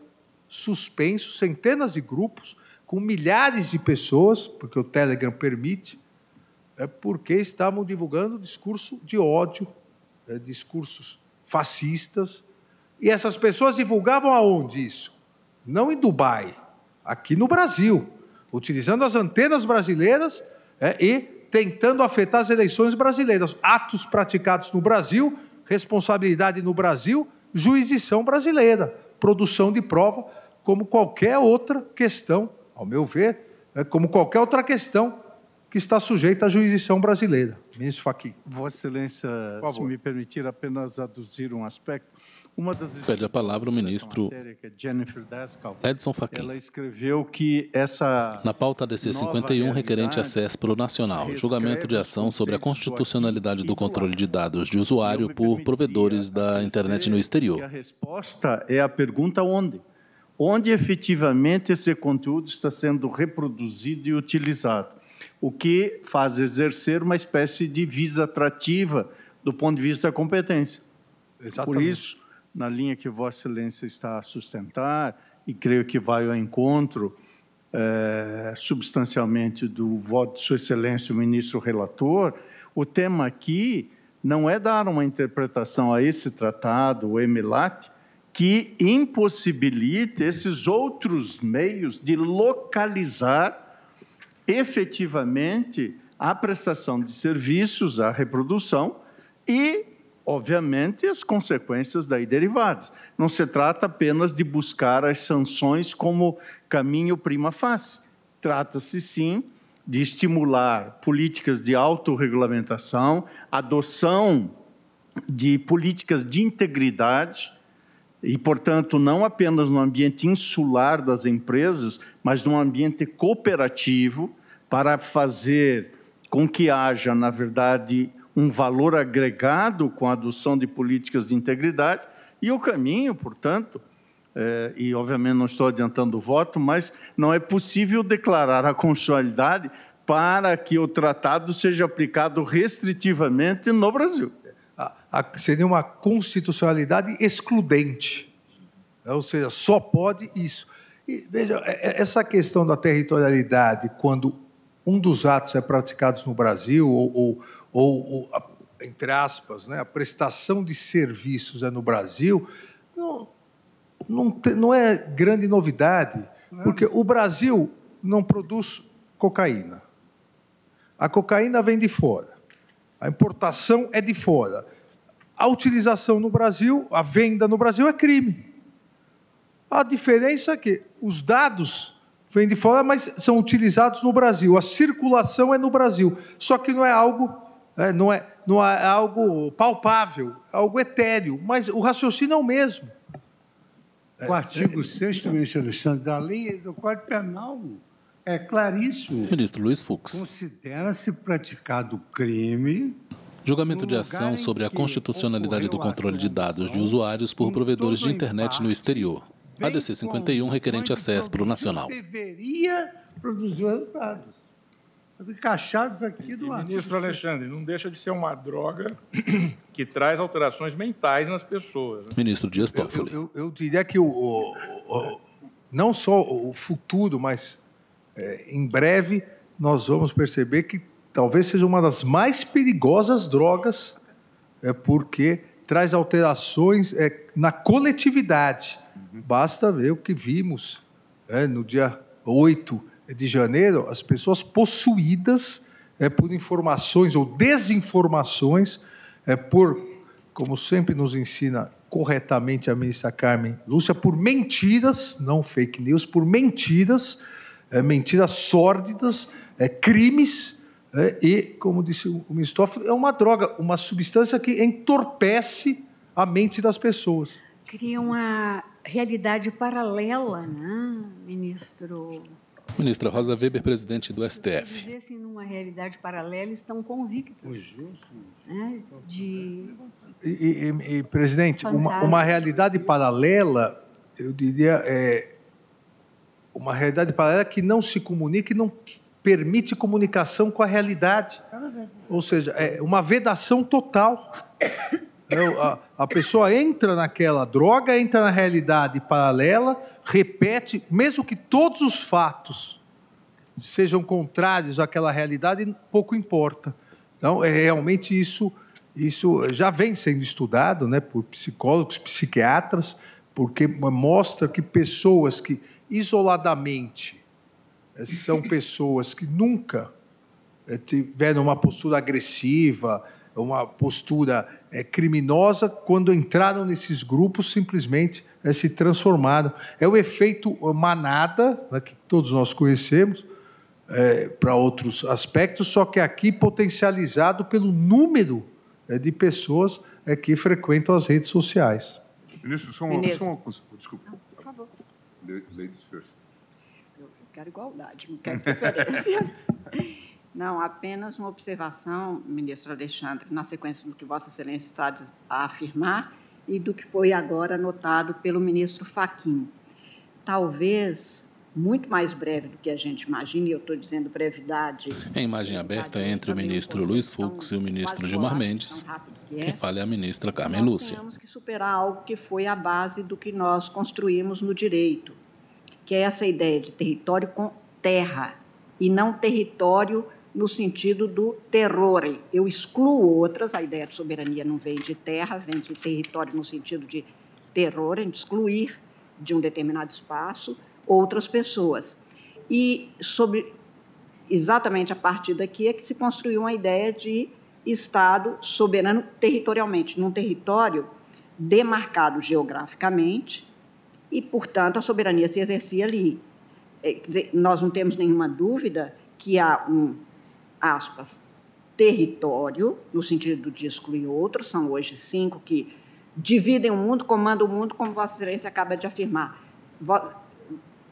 suspenso, centenas de grupos, com milhares de pessoas, porque o Telegram permite, é porque estavam divulgando discurso de ódio, é, discursos fascistas. E essas pessoas divulgavam aonde isso? Não em Dubai, aqui no Brasil, utilizando as antenas brasileiras é, e tentando afetar as eleições brasileiras. Atos praticados no Brasil, responsabilidade no Brasil, jurisdição brasileira, produção de prova, como qualquer outra questão, ao meu ver, é, como qualquer outra questão que está sujeita à jurisdição brasileira. Ministro Fachin. Vossa Excelência, se me permitir apenas aduzir um aspecto, Pede a palavra o ministro é Edson Fachin. Ela escreveu que essa Na pauta DC 51, requerente a CESPRO Nacional, julgamento de ação sobre a constitucionalidade do controle de dados de usuário por provedores da internet no exterior. A resposta é a pergunta onde? Onde efetivamente esse conteúdo está sendo reproduzido e utilizado? O que faz exercer uma espécie de visa atrativa do ponto de vista da competência. Exatamente. Por isso, na linha que Vossa Excelência está a sustentar, e creio que vai ao encontro é, substancialmente do voto de Sua Excelência, o ministro relator, o tema aqui não é dar uma interpretação a esse tratado, o EMILAT, que impossibilite esses outros meios de localizar efetivamente a prestação de serviços, a reprodução e obviamente, as consequências daí derivadas. Não se trata apenas de buscar as sanções como caminho prima facie. Trata-se, sim, de estimular políticas de autorregulamentação, adoção de políticas de integridade, e, portanto, não apenas no ambiente insular das empresas, mas no ambiente cooperativo, para fazer com que haja, na verdade, um valor agregado com a adoção de políticas de integridade e o caminho, portanto, é, e obviamente não estou adiantando o voto, mas não é possível declarar a constitucionalidade para que o tratado seja aplicado restritivamente no Brasil. A, a, seria uma constitucionalidade excludente, né? ou seja, só pode isso. E, veja, é, é, essa questão da territorialidade, quando um dos atos é praticado no Brasil ou, ou, ou entre aspas, né, a prestação de serviços é no Brasil, não, não, te, não é grande novidade, porque o Brasil não produz cocaína. A cocaína vem de fora. A importação é de fora. A utilização no Brasil, a venda no Brasil é crime. A diferença é que os dados vêm de fora, mas são utilizados no Brasil. A circulação é no Brasil. Só que não é algo, é, não, é, não é algo palpável, é algo etéreo. Mas o raciocínio é o mesmo. O artigo 6 ministro Alexandre, da lei do Código Penal é claríssimo. Ministro Luiz Fux. Considera-se praticado crime. Julgamento de ação sobre a constitucionalidade do controle de dados de usuários por provedores de internet no exterior. ADC 51, requerente a CESPRO Nacional. Deveria produzir resultados. Encaixados aqui do lado. Ministro Alexandre, não deixa de ser uma droga que traz alterações mentais nas pessoas. Né? Ministro Dias Toffoli. Eu, eu, eu diria que o, o, o, não só o futuro, mas é, em breve nós vamos perceber que talvez seja uma das mais perigosas drogas, é, porque traz alterações é, na coletividade. Basta ver o que vimos é, no dia 8 de janeiro, as pessoas possuídas é, por informações ou desinformações, é, por, como sempre nos ensina corretamente a ministra Carmen Lúcia, por mentiras, não fake news, por mentiras é, mentiras sórdidas, é, crimes, é, e, como disse o ministro é uma droga, uma substância que entorpece a mente das pessoas. Cria uma realidade paralela, né, ministro? Ministra Rosa Weber, presidente do STF. Vivessem numa realidade paralela estão convictas né, de. E, e, e presidente, uma, uma, realidade paralela, eu diria, é, uma realidade paralela que não se comunica e não permite comunicação com a realidade. Ou seja, é uma vedação total. A, a pessoa entra naquela droga, entra na realidade paralela, repete, mesmo que todos os fatos sejam contrários àquela realidade, pouco importa. Então, é realmente isso, isso já vem sendo estudado né, por psicólogos, psiquiatras, porque mostra que pessoas que isoladamente eh, são pessoas que nunca eh, tiveram uma postura agressiva, uma postura eh, criminosa, quando entraram nesses grupos, simplesmente se transformaram. É o efeito manada, né, que todos nós conhecemos, é, para outros aspectos, só que aqui potencializado pelo número é, de pessoas é, que frequentam as redes sociais. Ministro, só uma, Só uma desculpa. Ladies first. Eu quero igualdade, não quero preferência. não, apenas uma observação, ministro Alexandre, na sequência do que Vossa Excelência está a afirmar e do que foi agora notado pelo ministro Faquim. Talvez muito mais breve do que a gente imagina, e eu estou dizendo brevidade. Em imagem aberta entre o ministro Luiz Fux e o ministro Gilmar Mendes, que é, quem fala é a ministra Carmen nós Lúcia. Nós temos que superar algo que foi a base do que nós construímos no direito, que é essa ideia de território com terra, e não território no sentido do terror. Eu excluo outras, a ideia de soberania não vem de terra, vem de território no sentido de terror, de excluir de um determinado espaço outras pessoas. E sobre exatamente a partir daqui é que se construiu uma ideia de Estado soberano territorialmente, num território demarcado geograficamente e, portanto, a soberania se exercia ali. É, dizer, nós não temos nenhuma dúvida que há um, aspas, território, no sentido de excluir outros, são hoje cinco que dividem o mundo, comandam o mundo, como Vossa Excelência acaba de afirmar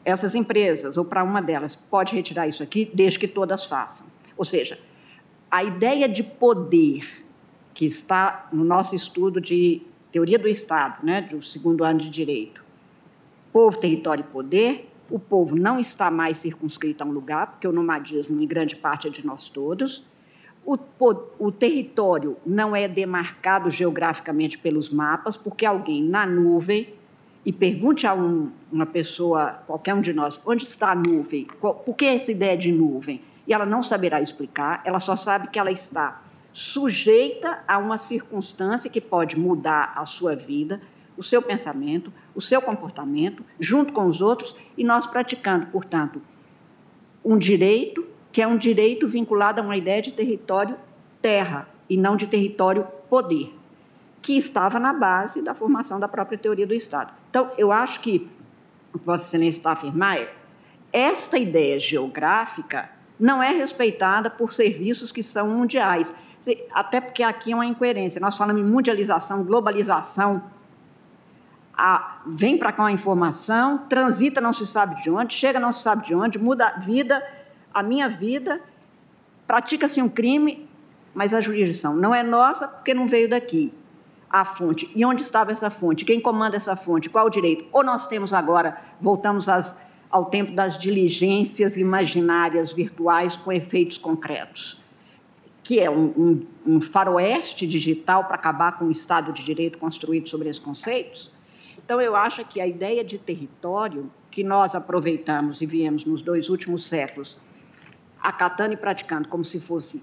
essas empresas, ou para uma delas, pode retirar isso aqui, desde que todas façam. Ou seja, a ideia de poder que está no nosso estudo de teoria do Estado, né, do segundo ano de direito, povo, território e poder, o povo não está mais circunscrito a um lugar, porque o nomadismo, em grande parte, é de nós todos. O, o, território não é demarcado geograficamente pelos mapas, porque alguém na nuvem e pergunte a um, uma pessoa, qualquer um de nós, onde está a nuvem? Qual, por que essa ideia de nuvem? E ela não saberá explicar, ela só sabe que ela está sujeita a uma circunstância que pode mudar a sua vida, o seu pensamento, o seu comportamento, junto com os outros, e nós praticando, portanto, um direito que é um direito vinculado a uma ideia de território terra e não de território poder, que estava na base da formação da própria teoria do Estado. Então, eu acho que o que Vossa Excelência está a afirmar é esta ideia geográfica não é respeitada por serviços que são mundiais. Até porque aqui é uma incoerência. Nós falamos em mundialização, globalização. A, vem para cá uma informação, transita não se sabe de onde, chega não se sabe de onde, muda a vida, a minha vida, pratica-se um crime, mas a jurisdição não é nossa porque não veio daqui. A fonte. E onde estava essa fonte? Quem comanda essa fonte? Qual o direito? Ou nós temos agora, voltamos às, ao tempo das diligências imaginárias virtuais com efeitos concretos que é um, um, um faroeste digital para acabar com o Estado de Direito construído sobre esses conceitos. Então, eu acho que a ideia de território que nós aproveitamos e viemos nos dois últimos séculos, acatando e praticando como se fosse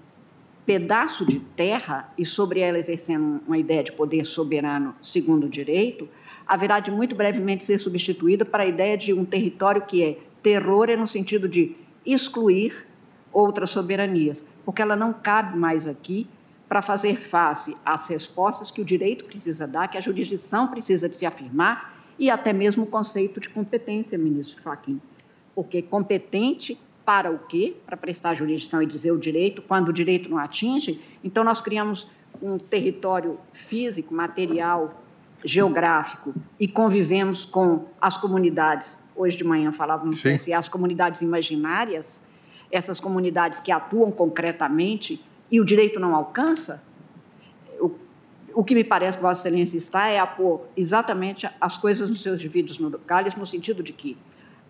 pedaço de terra e sobre ela exercendo uma ideia de poder soberano segundo o direito, haverá de muito brevemente ser substituída para a ideia de um território que é terror no sentido de excluir outras soberanias porque ela não cabe mais aqui para fazer face às respostas que o direito precisa dar, que a jurisdição precisa de se afirmar e até mesmo o conceito de competência, ministro Fachin. Porque competente para o quê? Para prestar jurisdição e dizer o direito, quando o direito não atinge. Então, nós criamos um território físico, material, geográfico e convivemos com as comunidades. Hoje de manhã falávamos se as comunidades imaginárias essas comunidades que atuam concretamente e o direito não alcança, o, o que me parece que Vossa Excelência está é a pôr exatamente as coisas nos seus devidos lugares, no sentido de que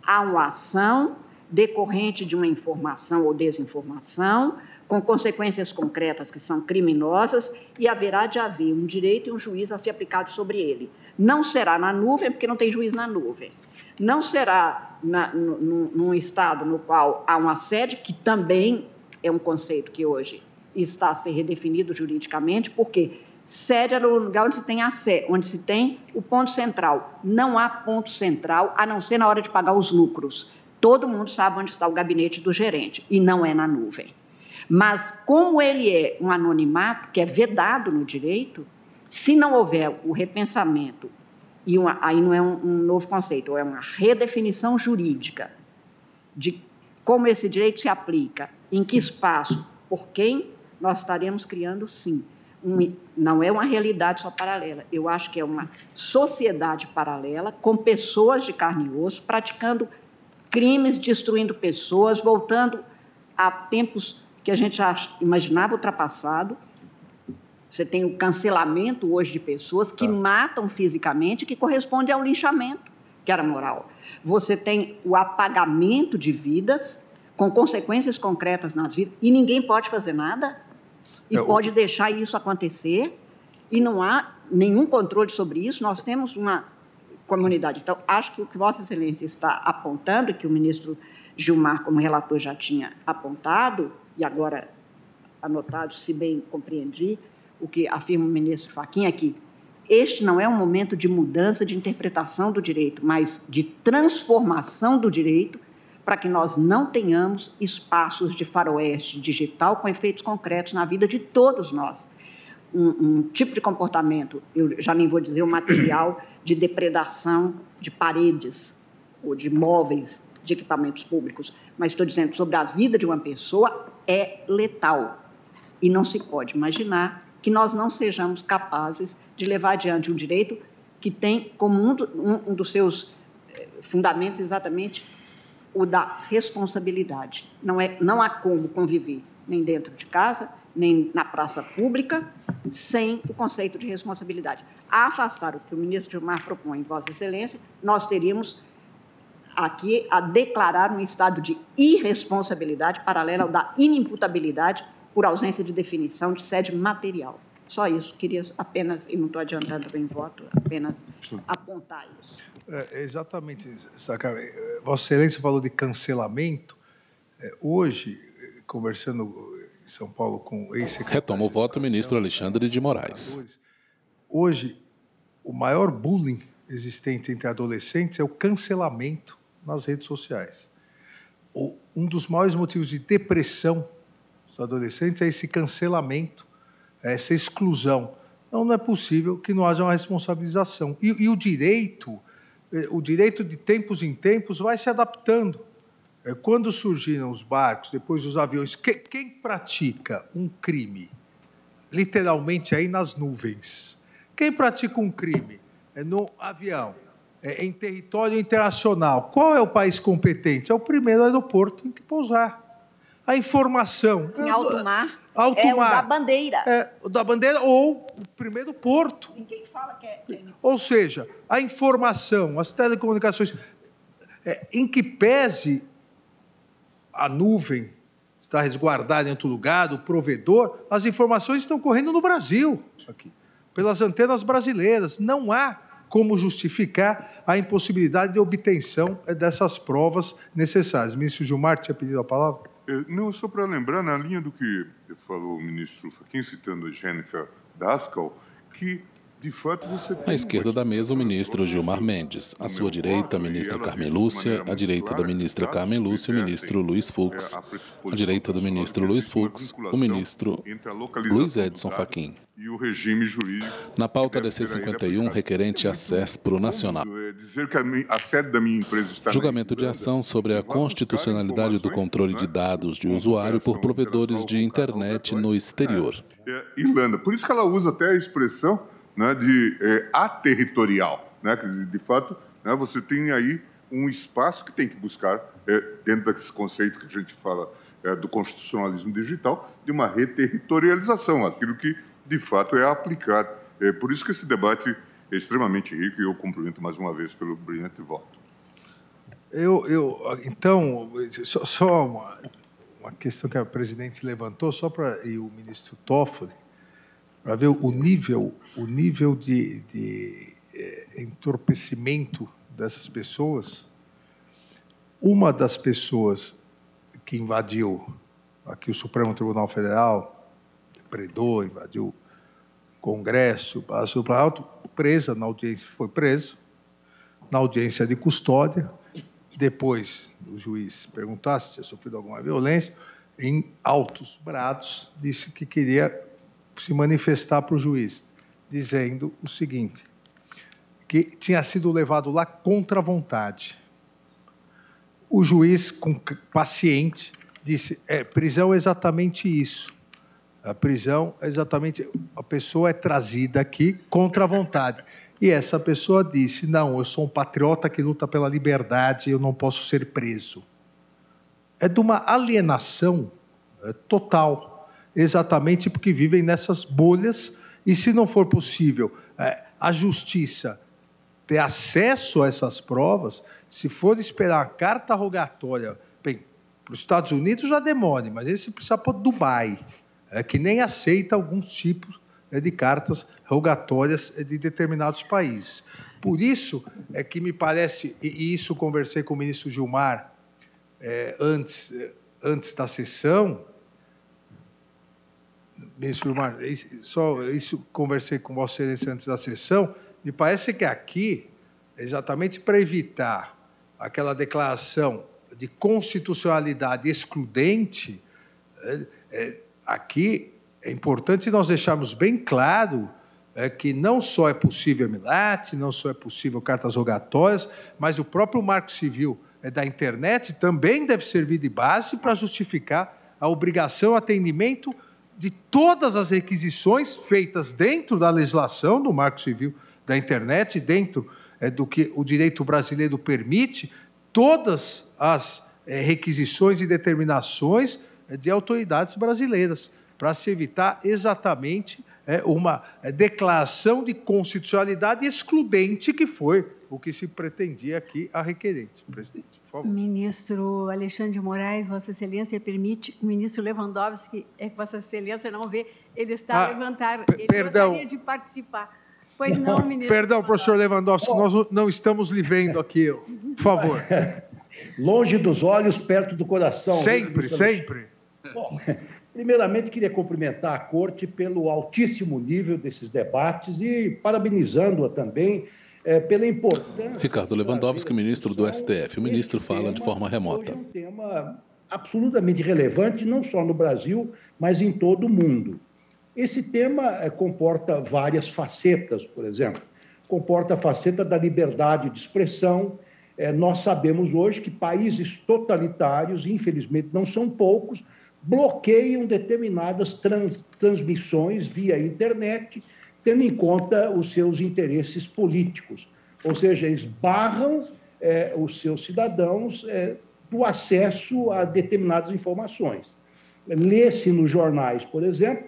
há uma ação decorrente de uma informação ou desinformação, com consequências concretas que são criminosas, e haverá de haver um direito e um juiz a ser aplicado sobre ele. Não será na nuvem, porque não tem juiz na nuvem. Não será na, num estado no qual há uma sede, que também é um conceito que hoje está a ser redefinido juridicamente, porque sede é o lugar onde se tem a sé, onde se tem o ponto central. Não há ponto central, a não ser na hora de pagar os lucros. Todo mundo sabe onde está o gabinete do gerente, e não é na nuvem. Mas, como ele é um anonimato, que é vedado no direito, se não houver o repensamento e uma, aí não é um, um novo conceito, é uma redefinição jurídica de como esse direito se aplica, em que espaço, por quem, nós estaremos criando, sim. Um, não é uma realidade só paralela, eu acho que é uma sociedade paralela, com pessoas de carne e osso, praticando crimes, destruindo pessoas, voltando a tempos que a gente já imaginava ultrapassado, você tem o cancelamento hoje de pessoas que tá. matam fisicamente, que corresponde ao linchamento, que era moral. Você tem o apagamento de vidas com consequências concretas nas vidas e ninguém pode fazer nada e é, pode o... deixar isso acontecer e não há nenhum controle sobre isso. Nós temos uma comunidade. Então, acho que o que Vossa Excelência está apontando, que o ministro Gilmar, como relator, já tinha apontado, e agora anotado, se bem compreendi, o que afirma o ministro Fachin é que este não é um momento de mudança de interpretação do direito, mas de transformação do direito para que nós não tenhamos espaços de faroeste digital com efeitos concretos na vida de todos nós. Um, um, tipo de comportamento, eu já nem vou dizer o material de depredação de paredes ou de móveis de equipamentos públicos, mas estou dizendo sobre a vida de uma pessoa é letal e não se pode imaginar que nós não sejamos capazes de levar adiante um direito que tem como um, do, um, um dos seus eh, fundamentos exatamente o da responsabilidade. Não, é, não há como conviver nem dentro de casa, nem na praça pública, sem o conceito de responsabilidade. A afastar o que o ministro Gilmar propõe, Vossa Excelência, nós teríamos aqui a declarar um estado de irresponsabilidade paralelo ao da inimputabilidade por ausência de definição de sede material. Só isso, queria apenas, e não estou adiantando em voto, apenas apontar isso. É, exatamente, Sacar. Vossa Excelência falou de cancelamento. É, hoje, conversando em São Paulo com o ex-secretário. Retoma o voto o ministro Alexandre de Moraes. Hoje, o maior bullying existente entre adolescentes é o cancelamento nas redes sociais. Um dos maiores motivos de depressão dos adolescentes é esse cancelamento, é essa exclusão. Então, não é possível que não haja uma responsabilização. E, e o direito, eh, o direito de tempos em tempos vai se adaptando. É, quando surgiram os barcos, depois os aviões, quem pratica um crime, literalmente aí nas nuvens, quem pratica um crime é no avião, é em território internacional, qual é o país competente? É o primeiro aeroporto em que pousar. A informação. Em alto mar. Alto é mar. o da bandeira. É, o da bandeira ou o primeiro porto. Ninguém fala que é. Ou seja, a informação, as telecomunicações, é, em que pese a nuvem está resguardada em outro lugar, o provedor, as informações estão correndo no Brasil, aqui, pelas antenas brasileiras. Não há como justificar a impossibilidade de obtenção dessas provas necessárias. Ministro Gilmar tinha pedido a palavra? É, não, só para lembrar, na linha do que falou o ministro Fachin, citando a Jennifer Daskal, que À esquerda da mesa, o ministro Gilmar Mendes. À sua direita, a ministra Carmen Lúcia. À direita da ministra Carmen Lúcia, o ministro Luiz Fux. À direita do ministro Luiz Fux, o ministro Luiz Edson Fachin. O. Na pauta DC 51, requerente a CESPRO Nacional. É, dizer que a sede da minha empresa está Julgamento de ação sobre a constitucionalidade do controle de dados de usuário por provedores de internet no exterior. É, Irlanda. Por isso que ela usa até a expressão né, de é, aterritorial. Né? de fato, né, você tem aí um espaço que tem que buscar, é, dentro desse conceito que a gente fala é, do constitucionalismo digital, de uma reterritorialização, aquilo que, de fato, é aplicado. É por isso que esse debate é extremamente rico e eu cumprimento mais uma vez pelo brilhante voto. Eu, eu então, só, só uma, uma, questão que a presidente levantou, só para e o ministro Toffoli, para ver o nível, o nível de, de é, entorpecimento dessas pessoas. Uma das pessoas que invadiu aqui o Supremo Tribunal Federal, predou, invadiu o Congresso, o Palácio do Planalto, presa na audiência, foi preso, na audiência de custódia. Depois, o juiz perguntasse se tinha sofrido alguma violência, em altos brados, disse que queria se manifestar para o juiz, dizendo o seguinte: que tinha sido levado lá contra a vontade. O juiz, com paciente, disse: é, prisão é exatamente isso. A prisão é exatamente. A pessoa é trazida aqui contra a vontade. E essa pessoa disse: não, eu sou um patriota que luta pela liberdade, eu não posso ser preso. É de uma alienação é, total exatamente porque vivem nessas bolhas e, se não for possível é, a justiça ter acesso a essas provas, se for esperar a carta rogatória, bem, para os Estados Unidos já demore, mas esse precisa para Dubai, é, que nem aceita alguns tipos é, de cartas rogatórias é, de determinados países. Por isso é que me parece, e isso conversei com o ministro Gilmar é, antes, é, antes da sessão, ministro Gilmar, só isso conversei com Vossa antes da sessão, me parece que aqui, exatamente para evitar aquela declaração de constitucionalidade excludente, é, é, aqui é importante nós deixarmos bem claro é, que não só é possível MILAT, não só é possível cartas rogatórias, mas o próprio Marco Civil é, da internet também deve servir de base para justificar a obrigação, atendimento de todas as requisições feitas dentro da legislação do Marco Civil da Internet, dentro é, do que o direito brasileiro permite, todas as é, requisições e determinações é, de autoridades brasileiras, para se evitar exatamente é, uma é, declaração de constitucionalidade excludente, que foi o que se pretendia aqui a requerente. Presidente favor. Ministro Alexandre de Moraes, Vossa Excelência permite, o ministro Lewandowski, é que Vossa Excelência não vê, ele está ah, a levantar, ele perdão. gostaria de participar. Pois não, ministro. Perdão, professor Lewandowski, nós não estamos lhe vendo aqui, por favor. Longe dos olhos, perto do coração. Sempre, sempre. Bom, Primeiramente, queria cumprimentar a Corte pelo altíssimo nível desses debates e parabenizando-a também é, pela importância. Ricardo Lewandowski, ministro do STF. O ministro fala de forma remota. É um tema absolutamente relevante, não só no Brasil, mas em todo o mundo. Esse tema é, comporta várias facetas, por exemplo. Comporta a faceta da liberdade de expressão. É, nós sabemos hoje que países totalitários, infelizmente não são poucos, bloqueiam determinadas trans, transmissões via internet tendo em conta os seus interesses políticos. Ou seja, eles barram é, os seus cidadãos é, do acesso a determinadas informações. Lê-se nos jornais, por exemplo,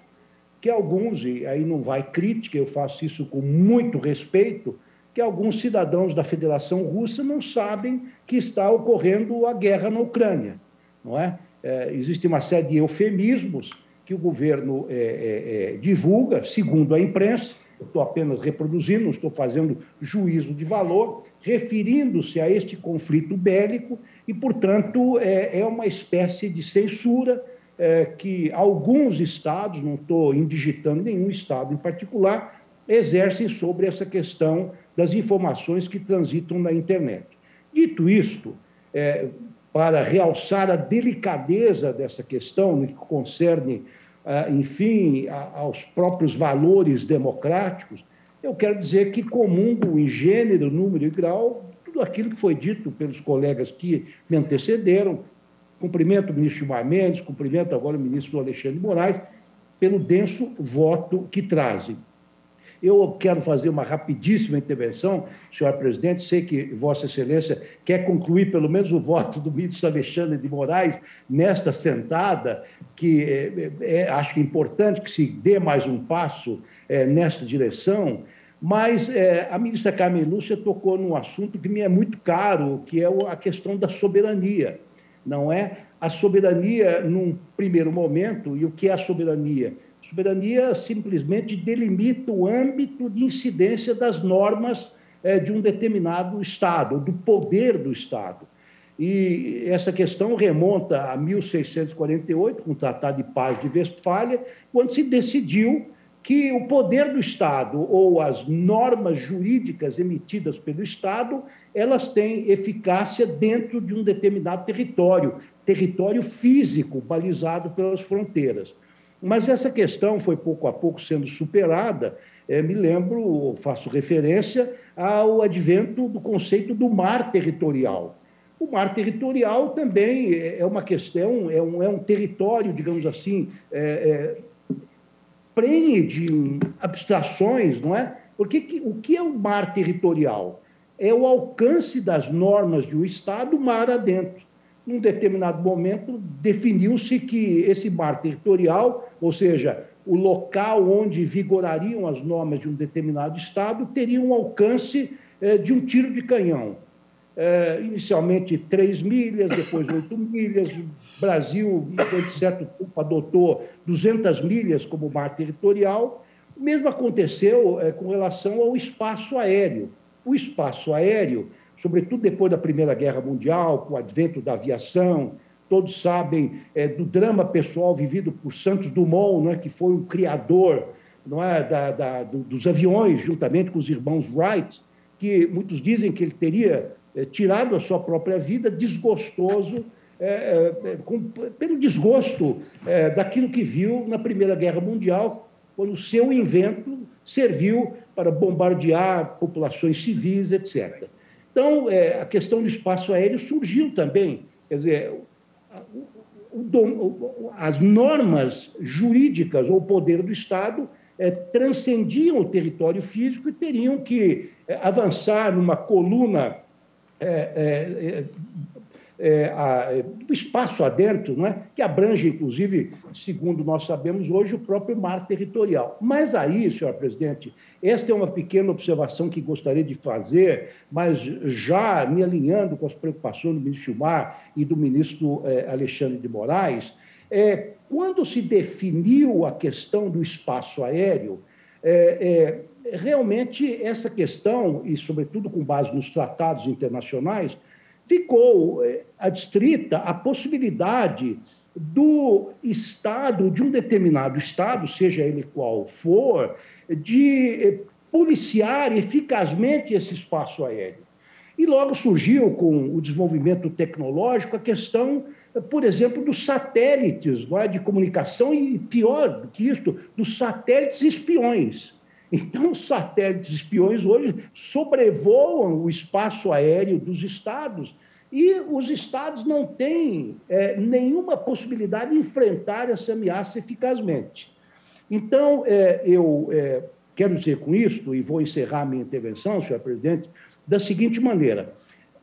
que alguns, e aí não vai crítica, eu faço isso com muito respeito, que alguns cidadãos da Federação Russa não sabem que está ocorrendo a guerra na Ucrânia, não é? é existe uma série de eufemismos que o governo é, é, é, divulga, segundo a imprensa, estou apenas reproduzindo, não estou fazendo juízo de valor, referindo-se a este conflito bélico e, portanto, é, é uma espécie de censura é, que alguns estados, não estou indigitando nenhum estado em particular, exercem sobre essa questão das informações que transitam na internet. Dito isto, é, para realçar a delicadeza dessa questão, no que concerne, ah, enfim, aos próprios valores democráticos, eu quero dizer que comungo em gênero, número e grau tudo aquilo que foi dito pelos colegas que me antecederam. Cumprimento o ministro Gilmar Mendes, cumprimento agora o ministro Alexandre Moraes, pelo denso voto que trazem. Eu quero fazer uma rapidíssima intervenção, senhor presidente. Sei que Vossa Excelência quer concluir pelo menos o voto do ministro Alexandre de Moraes nesta sentada, que é, é, acho que é importante que se dê mais um passo é, nesta direção. Mas a ministra Carmen Lúcia tocou num assunto que me é muito caro, que é a questão da soberania. Não é a soberania num primeiro momento, e o que é a soberania? Soberania simplesmente delimita o âmbito de incidência das normas é, de um determinado Estado, do poder do Estado. E essa questão remonta a 1648, com o Tratado de Paz de Westfália, quando se decidiu que o poder do Estado ou as normas jurídicas emitidas pelo Estado, elas têm eficácia dentro de um determinado território, território físico balizado pelas fronteiras. Mas essa questão foi pouco a pouco sendo superada. É, me lembro, faço referência ao advento do conceito do mar territorial. O mar territorial também é uma questão, é um, é um território, digamos assim, é, é, prenhe de abstrações, não é? Porque que, o que é o mar territorial? É o alcance das normas de um Estado mar adentro num determinado momento, definiu-se que esse mar territorial, ou seja, o local onde vigorariam as normas de um determinado Estado, teria um alcance eh, de um tiro de canhão. Eh, inicialmente três milhas, depois oito milhas. O Brasil, de certo tempo, adotou 200 milhas como mar territorial. O mesmo aconteceu eh, com relação ao espaço aéreo. O espaço aéreo sobretudo depois da Primeira Guerra Mundial, com o advento da aviação. Todos sabem é, do drama pessoal vivido por Santos Dumont, é, que foi o criador não é, da, da, do, dos aviões, juntamente com os irmãos Wright, que muitos dizem que ele teria é, tirado a sua própria vida desgostoso é, é, com, pelo desgosto é, daquilo que viu na Primeira Guerra Mundial, quando o seu invento serviu para bombardear populações civis, etc. Então, é, a questão do espaço aéreo surgiu também. Quer dizer, o, o, as normas jurídicas ou o poder do Estado é, transcendiam o território físico e teriam que é, avançar numa coluna é, é, é, a, do espaço adentro, não é? que abrange, inclusive, segundo nós sabemos hoje, o próprio mar territorial. Mas aí, senhor presidente, esta é uma pequena observação que gostaria de fazer, mas já me alinhando com as preocupações do ministro Gilmar e do ministro é, Alexandre de Moraes, é, quando se definiu a questão do espaço aéreo, é, é, realmente essa questão, e sobretudo com base nos tratados internacionais, ficou eh, adstrita a possibilidade do Estado, de um determinado Estado, seja ele qual for, de eh, policiar eficazmente esse espaço aéreo. E logo surgiu, com o desenvolvimento tecnológico, a questão, por exemplo, dos satélites é, de comunicação e, pior do que isso, dos satélites espiões. Então, os satélites espiões hoje sobrevoam o espaço aéreo dos estados e os estados não têm é, nenhuma possibilidade de enfrentar essa ameaça eficazmente. Então, é, eu é, quero dizer com isto, e vou encerrar minha intervenção, senhor presidente, da seguinte maneira: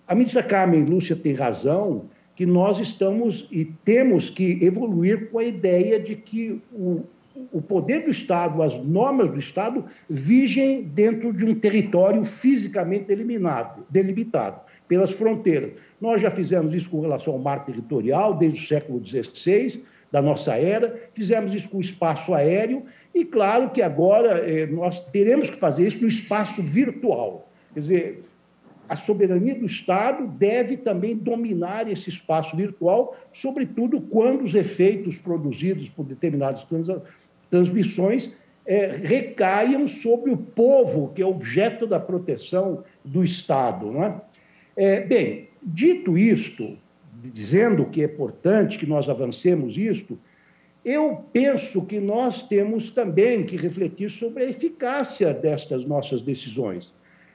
a ministra Carmen Lúcia tem razão que nós estamos e temos que evoluir com a ideia de que o, o poder do Estado, as normas do Estado, vigem dentro de um território fisicamente delimitado, delimitado pelas fronteiras. Nós já fizemos isso com relação ao mar territorial desde o século XVI, da nossa era, fizemos isso com o espaço aéreo, e claro que agora eh, nós teremos que fazer isso no espaço virtual. Quer dizer, a soberania do Estado deve também dominar esse espaço virtual, sobretudo quando os efeitos produzidos por determinadas transmissões é, recaiam sobre o povo, que é objeto da proteção do Estado. Não é? É, bem, dito isto, dizendo que é importante que nós avancemos isto, eu penso que nós temos também que refletir sobre a eficácia destas nossas decisões.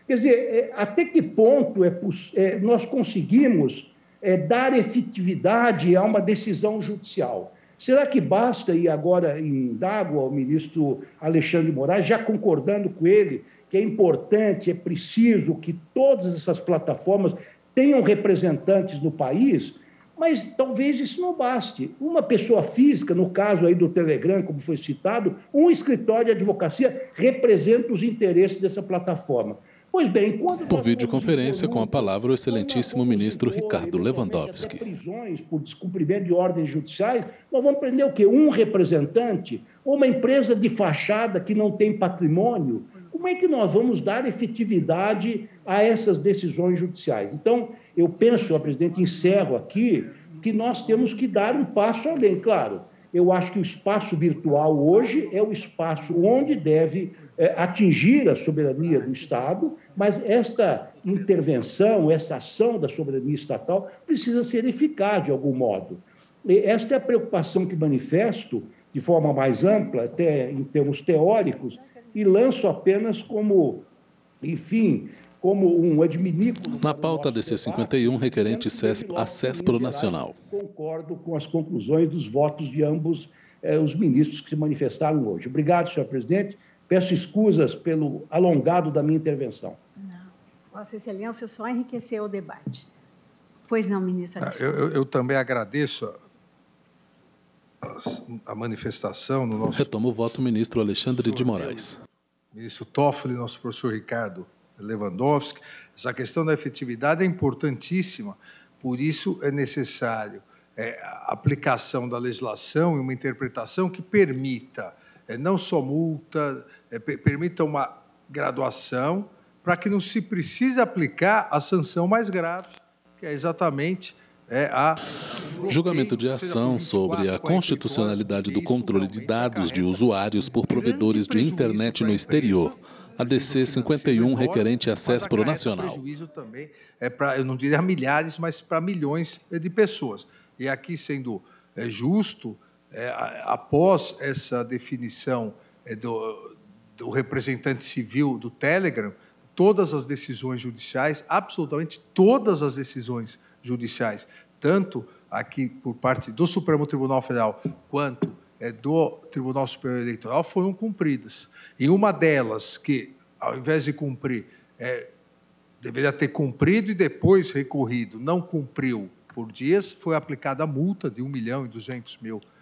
Quer dizer, é, até que ponto é, é, nós conseguimos é, dar efetividade a uma decisão judicial? Será que basta, e agora indago ao ministro Alexandre Moraes, já concordando com ele, que é importante, é preciso que todas essas plataformas tenham representantes no país, mas talvez isso não baste. Uma pessoa física, no caso aí do Telegram, como foi citado, um escritório de advocacia representa os interesses dessa plataforma. Pois bem, quando por videoconferência com a palavra o excelentíssimo ministro Ricardo Lewandowski. Prisões por descumprimento de ordens judiciais, nós vamos prender o quê? Um representante? Ou uma empresa de fachada que não tem patrimônio? Como é que nós vamos dar efetividade a essas decisões judiciais? Então, eu penso, presidente, encerro aqui, que nós temos que dar um passo além. Claro, eu acho que o espaço virtual hoje é o espaço onde deve atingir a soberania do Estado, mas esta intervenção, essa ação da soberania estatal precisa ser eficaz de algum modo. E esta é a preocupação que manifesto de forma mais ampla, até em termos teóricos, e lanço apenas como, enfim, como um adminículo. Na pauta DC 51, requerente CESP, a CESPRO Nacional. Concordo com as conclusões dos votos de ambos eh, os ministros que se manifestaram hoje. Obrigado, senhor presidente. Peço escusas pelo alongado da minha intervenção. Não. Vossa Excelência só enriqueceu o debate. Pois não, ministro ah, eu, eu, eu, também agradeço a, a, manifestação no nosso... Retoma o voto ministro Alexandre de Moraes. Ministro Toffoli, nosso professor Ricardo Lewandowski. Essa questão da efetividade é importantíssima, por isso é necessário é, a aplicação da legislação e uma interpretação que permita não só multa, é, permita uma graduação, para que não se precise aplicar a sanção mais grave, que é exatamente é a julgamento de ação sobre a constitucionalidade do controle de dados de usuários por provedores de internet no exterior. A DC 51 requerente acesso para o nacional. prejuízo também é para, eu não diria milhares, mas para milhões de pessoas. E aqui sendo é, justo, é, após essa definição é, do, do representante civil do Telegram, todas as decisões judiciais, absolutamente todas as decisões judiciais, tanto aqui por parte do Supremo Tribunal Federal quanto é, do Tribunal Superior Eleitoral, foram cumpridas. Em uma delas, que, ao invés de cumprir, é, deveria ter cumprido e depois recorrido, não cumpriu por dias, foi aplicada a multa de 1 milhão e 200 mil reais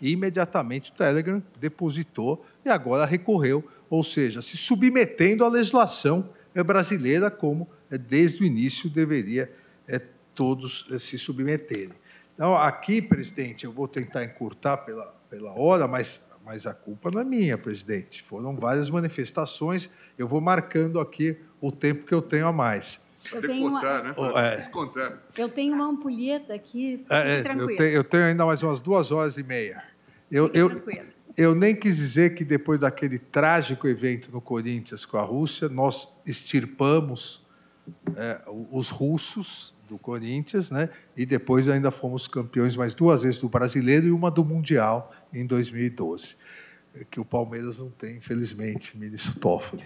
e imediatamente o Telegram depositou e agora recorreu, ou seja, se submetendo à legislação brasileira como é, desde o início deveria é, todos é, se submeterem. Então, aqui, presidente, eu vou tentar encurtar pela, pela hora, mas, mas a culpa não é minha, presidente. Foram várias manifestações, eu vou marcando aqui o tempo que eu tenho a mais. Eu tenho uma, Decotar, né? Para É. descontar. eu tenho uma ampulheta aqui, É, é, tranquilo. eu, tenho, eu tenho ainda mais umas duas horas e meia. Eu, Fique eu, tranquilo. eu nem quis dizer que depois daquele trágico evento no Corinthians com a Rússia, nós extirpamos é, os russos do Corinthians, né? E depois ainda fomos campeões mais duas vezes do Brasileiro e uma do Mundial em 2012, que o Palmeiras não tem, infelizmente, ministro Toffoli.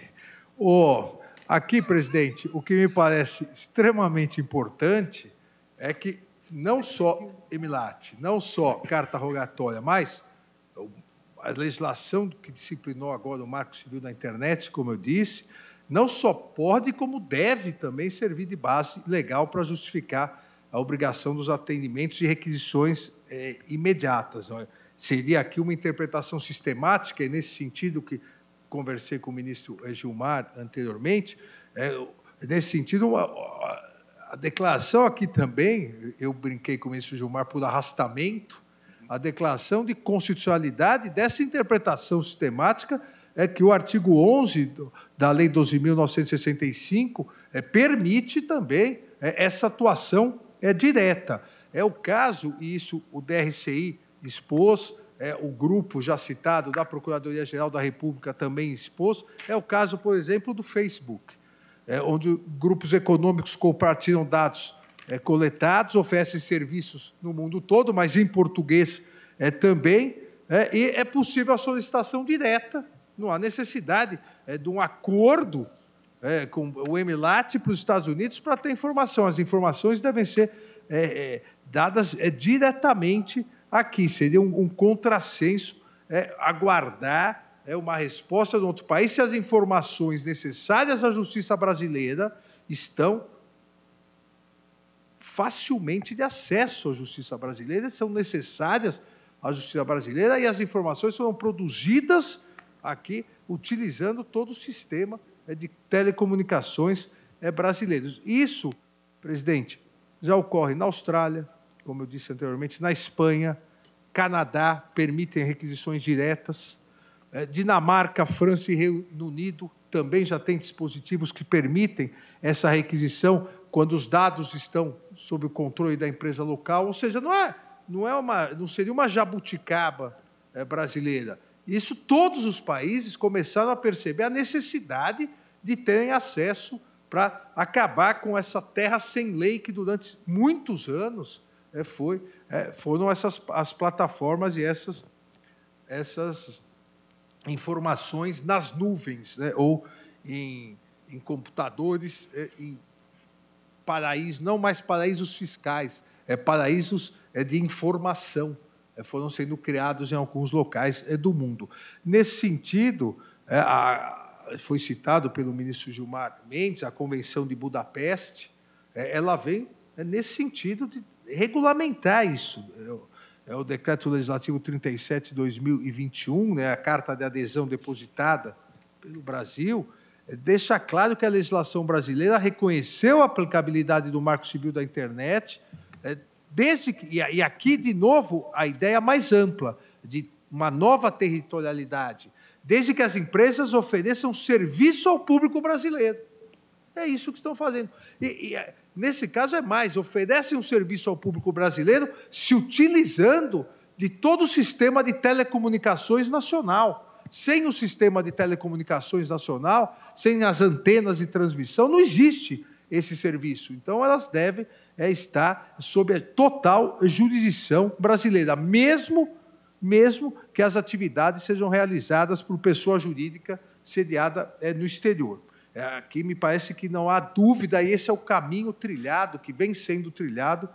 Ô, aqui, presidente, o que me parece extremamente importante é que não só Emilate, não só carta rogatória, mas a legislação que disciplinou agora o Marco Civil da Internet, como eu disse, não só pode, como deve também servir de base legal para justificar a obrigação dos atendimentos e requisições eh, imediatas. é? Seria aqui uma interpretação sistemática, e nesse sentido que conversei com o ministro Gilmar anteriormente, eh, nesse sentido, uma- a declaração aqui também, eu brinquei com o ministro Gilmar por arrastamento, a declaração de constitucionalidade dessa interpretação sistemática é que o artigo 11 do- da Lei 12.965 é, permite também é, essa atuação é, direta. É o caso, e isso o DRCI expôs, é, o grupo já citado da Procuradoria-Geral da República também expôs, é o caso, por exemplo, do Facebook é, onde grupos econômicos compartilham dados é, coletados, oferecem serviços no mundo todo, mas em português é, também, é, e é possível a solicitação direta, não há necessidade é, de um acordo é, com o Emilat para os Estados Unidos para ter informação. As informações devem ser dadas diretamente aqui. Seria um, um contrassenso é, aguardar é, uma resposta de outro país se as informações necessárias à justiça brasileira estão facilmente de acesso à justiça brasileira, são necessárias à justiça brasileira e as informações foram produzidas aqui utilizando todo o sistema é, de telecomunicações é, brasileiros. Isso, presidente, já ocorre na Austrália, como eu disse anteriormente, na Espanha, Canadá permitem requisições diretas, é, Dinamarca, França e Reino Unido também já têm dispositivos que permitem essa requisição quando os dados estão sob o controle da empresa local, ou seja, não é, não é uma, não seria uma jabuticaba é, brasileira. Isso todos os países começaram a perceber a necessidade de terem acesso para acabar com essa terra sem lei que durante muitos anos é, foi, é, foram essas as plataformas e essas essas informações nas nuvens, né? ou em, em computadores, é, em paraísos, não mais paraísos fiscais, é paraísos é, de informação, é, foram sendo criados em alguns locais é, do mundo. Nesse sentido, é, a, foi citado pelo ministro Gilmar Mendes, a Convenção de Budapeste, é, ela vem é, nesse sentido de regulamentar isso. É, o- é Decreto Legislativo 37 de 2021, né, a carta de adesão depositada pelo Brasil, eh, deixa claro que a legislação brasileira reconheceu a aplicabilidade do Marco Civil da Internet, eh, desde que, e aqui, de novo, a ideia mais ampla de uma nova territorialidade, desde que as empresas ofereçam serviço ao público brasileiro. É isso que estão fazendo. E, e, é, nesse caso é mais, oferecem um serviço ao público brasileiro se utilizando de todo o sistema de telecomunicações nacional. Sem o sistema de telecomunicações nacional, sem as antenas de transmissão, não existe esse serviço. Então, elas devem é, estar sob a total jurisdição brasileira, mesmo, mesmo que as atividades sejam realizadas por pessoa jurídica sediada é, no exterior. É, aqui me parece que não há dúvida, e esse é o caminho trilhado, que vem sendo trilhado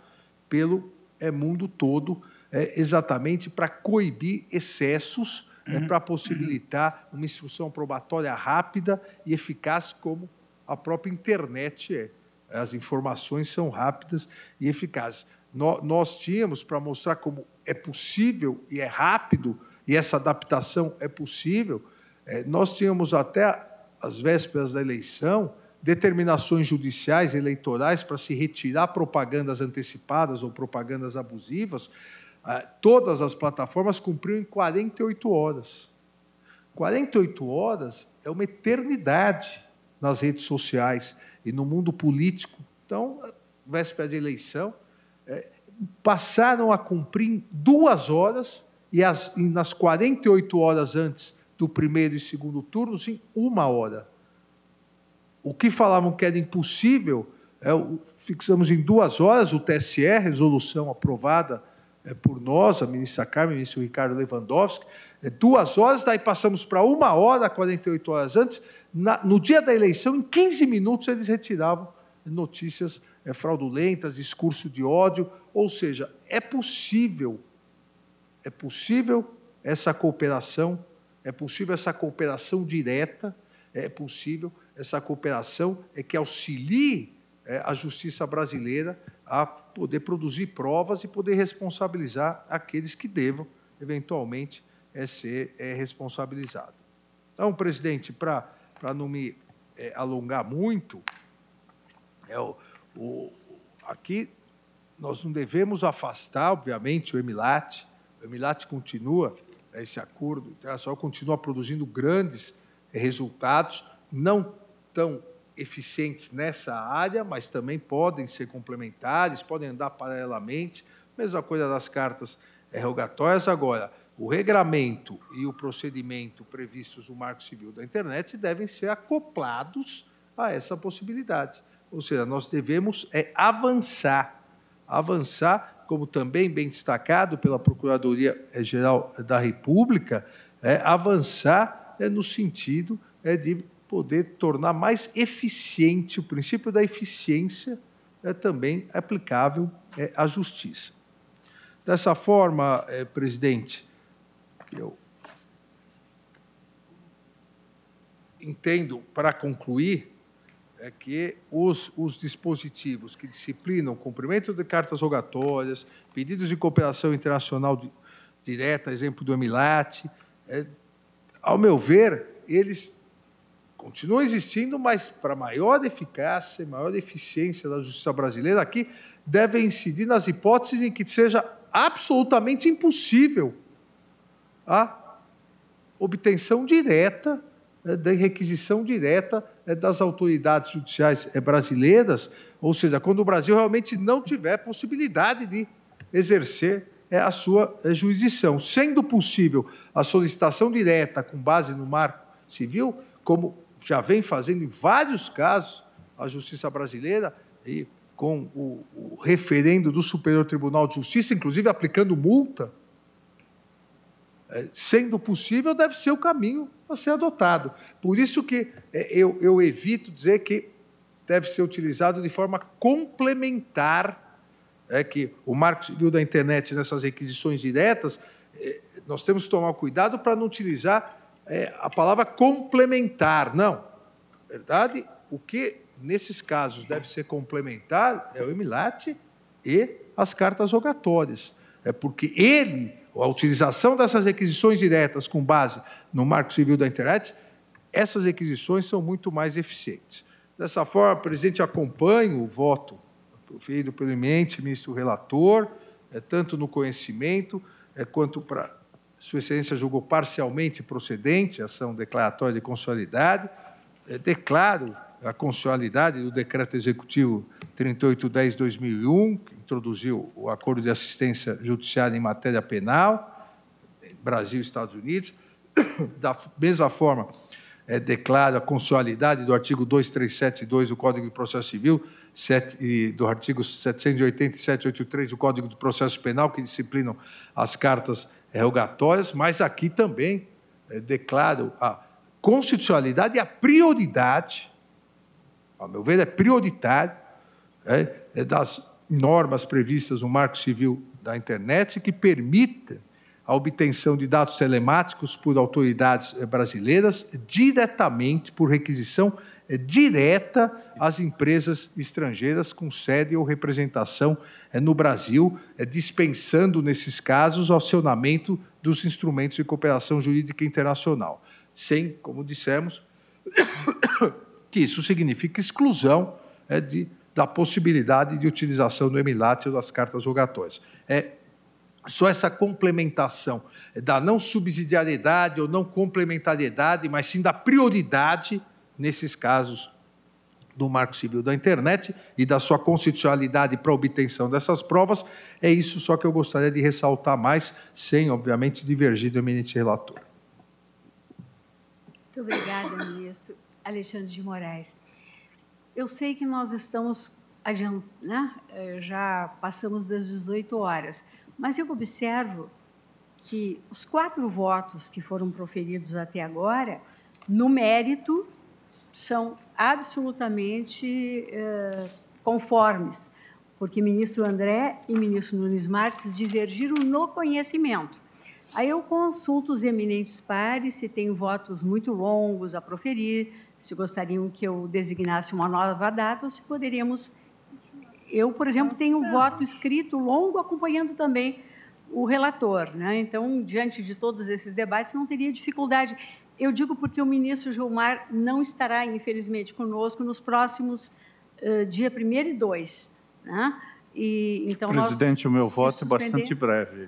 pelo é, mundo todo, é, exatamente para coibir excessos, é, para possibilitar uma instrução probatória rápida e eficaz, como a própria internet é. As informações são rápidas e eficazes. Nó- Nós tínhamos, para mostrar como é possível e é rápido, e essa adaptação é possível, nós tínhamos até às vésperas da eleição, determinações judiciais eleitorais para se retirar propagandas antecipadas ou propagandas abusivas, ah, todas as plataformas cumpriram em 48 horas. 48 horas é uma eternidade nas redes sociais. e no mundo político. Então, véspera de eleição, é, passaram a cumprir duas horas e, as, e nas 48 horas antes do primeiro e segundo turnos, em uma hora. O que falavam que era impossível, é, fixamos em duas horas, o TSE, resolução aprovada é, por nós, a ministra Carmen, o ministro Ricardo Lewandowski, é, duas horas, daí passamos para uma hora, 48 horas antes. Na, no dia da eleição, em 15 minutos, eles retiravam notícias é, fraudulentas, discurso de ódio. Ou seja, é possível, é possível essa cooperação, é possível essa cooperação direta, é possível essa cooperação é que auxilie é, a justiça brasileira a poder produzir provas e poder responsabilizar aqueles que devam, eventualmente, é, ser é, responsabilizados. Então, presidente, para não me é, alongar muito, é, o, o, aqui nós não devemos afastar, obviamente, o Emilat. O Emilat continua, né, esse acordo internacional continua produzindo grandes resultados, não tão eficientes nessa área, mas também podem ser complementares, podem andar paralelamente. Mesma coisa das cartas rogatórias. Agora, o regramento e o procedimento previstos no Marco Civil da Internet devem ser acoplados a essa possibilidade. Ou seja, nós devemos é, avançar, avançar, como também bem destacado pela Procuradoria-Geral da República, é, avançar é, no sentido é, de poder tornar mais eficiente o princípio da eficiência é também aplicável é, à justiça. Dessa forma, é, presidente, eu entendo, para concluir, é que os, os dispositivos que disciplinam o cumprimento de cartas rogatórias, pedidos de cooperação internacional de, direta, exemplo do Emilat, é, ao meu ver, eles continuam existindo, mas para maior eficácia maior eficiência da justiça brasileira, aqui devem incidir nas hipóteses em que seja absolutamente impossível a obtenção direta, da requisição direta é, das autoridades judiciais é, brasileiras, ou seja, quando o Brasil realmente não tiver possibilidade de exercer a sua jurisdição. Sendo possível a solicitação direta com base no marco civil, como já vem fazendo em vários casos a justiça brasileira, e com o, referendo do Superior Tribunal de Justiça, inclusive aplicando multa, sendo possível, deve ser o caminho a ser adotado. Por isso que é, eu, eu evito dizer que deve ser utilizado de forma complementar, é que o Marco Civil da Internet nessas requisições diretas, é, nós temos que tomar cuidado para não utilizar a palavra complementar. Não. Na verdade, o que nesses casos deve ser complementar é o Emilat e as cartas rogatórias. É porque ele, a utilização dessas requisições diretas com base no Marco Civil da Internet, essas requisições são muito mais eficientes. Dessa forma, presidente, acompanho o voto proferido pelo eminente ministro relator, é, tanto no conhecimento é, quanto para sua Excelência julgou parcialmente procedente a ação declaratória de constitucionalidade. É, declaro a constitucionalidade do Decreto Executivo 3810-2001, que introduziu o Acordo de Assistência Judiciária em Matéria Penal, Brasil e Estados Unidos. Da mesma forma, é, declaro a constitucionalidade do artigo 2372 do Código de Processo Civil e do artigo 780 e 783 do Código de Processo Penal, que disciplinam as cartas rogatórias, mas aqui também é, declaro a constitucionalidade e a prioridade, ao meu ver, é prioritário, é, é das normas previstas no Marco Civil da Internet que permita a obtenção de dados telemáticos por autoridades eh, brasileiras diretamente por requisição é direta às empresas estrangeiras com sede ou representação é, no Brasil, dispensando, nesses casos, o acionamento dos instrumentos de cooperação jurídica internacional, sem, como dissemos, que isso significa exclusão de, da possibilidade de utilização do emilat ou das cartas rogatórias. É, só essa complementação da não subsidiariedade ou não complementariedade, mas sim da prioridade nesses casos do Marco Civil da Internet e da sua constitucionalidade para obtenção dessas provas. É isso só que eu gostaria de ressaltar mais, sem, obviamente, divergir do eminente relator. Muito obrigada, ministro Alexandre de Moraes. Eu sei que nós estamos né? Eh, já passamos das 18 horas, mas eu observo que os quatro votos que foram proferidos até agora, no mérito, são absolutamente eh, conformes, porque ministro André e ministro Nunes Marques divergiram no conhecimento. Aí eu consulto os eminentes pares se têm votos muito longos a proferir, se gostariam que eu designasse uma nova data ou se poderíamos. Eu, por exemplo, tenho um voto escrito longo acompanhando também o relator. Né? Então, diante de todos esses debates, não teria dificuldade. Eu digo porque o ministro Gilmar não estará, infelizmente, conosco nos próximos uh, dia 1 e 2. Né? E, então, Presidente, nós, o meu voto suspender... é bastante breve.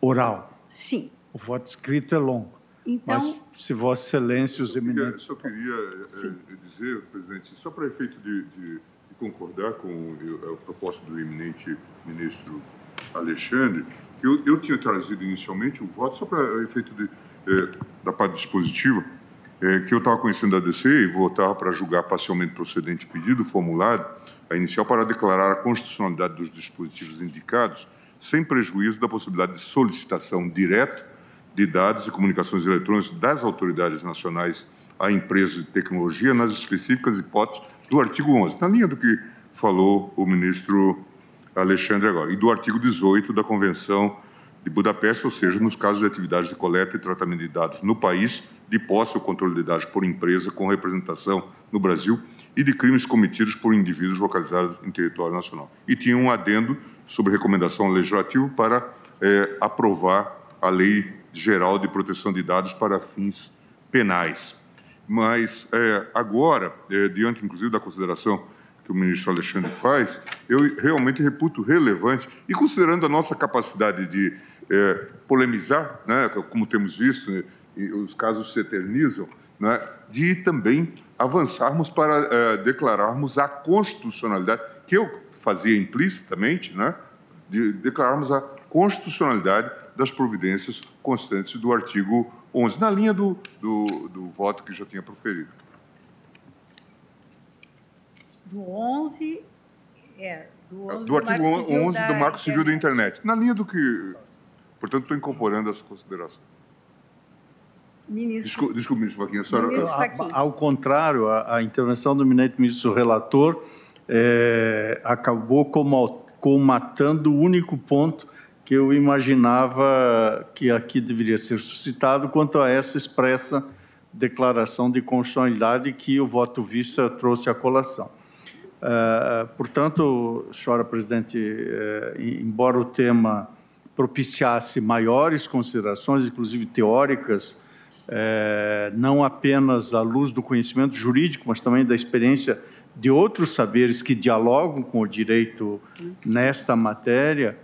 Oral. Sim. O voto escrito é longo. Então, Mas, se Vossa Excelência, os eminentes... Só queria Sim. dizer, presidente, só para efeito de, de, de, concordar com a proposta do eminente ministro Alexandre, que eu, eu tinha trazido inicialmente o voto, só para efeito de é, da parte dispositiva, é, que eu estava conhecendo a DC e votava para julgar parcialmente procedente o pedido formulado, a inicial, para declarar a constitucionalidade dos dispositivos indicados, sem prejuízo da possibilidade de solicitação direta de dados e comunicações eletrônicas das autoridades nacionais a empresas de tecnologia nas específicas hipóteses do artigo 11, na linha do que falou o ministro Alexandre agora, e do artigo 18 da Convenção de Budapeste, ou seja, nos casos de atividades de coleta e tratamento de dados no país, de posse ou controle de dados por empresa com representação no Brasil e de crimes cometidos por indivíduos localizados em território nacional. E tinha um adendo sobre recomendação legislativa para é, aprovar a Lei Geral de Proteção de Dados para fins penais. Mas é, agora, é, diante inclusive da consideração que o ministro Alexandre faz, eu realmente reputo relevante, e considerando a nossa capacidade de é, polemizar, né, como temos visto, né, os casos se eternizam, né, de também avançarmos para é, declararmos a constitucionalidade, que eu fazia implicitamente, né, de declararmos a constitucionalidade das providências constantes do artigo 11, na linha do, do, do voto que já tinha proferido. Do 11, é, do, 11 do artigo 11 do Marco Civil da Internet, na linha do que Portanto, estou incorporando essa consideração. Ministro. Desculpe, ministro Faquinha, a senhora... Ministro Ao contrário, a, a, intervenção do eminente ministro relator é, acabou comatando o único ponto que eu imaginava que aqui deveria ser suscitado quanto a essa expressa declaração de constitucionalidade que o voto vista trouxe à colação. Uh, portanto, senhora presidente, uh, embora o tema propiciasse maiores considerações, inclusive teóricas, é, não apenas à luz do conhecimento jurídico, mas também da experiência de outros saberes que dialogam com o direito nesta matéria,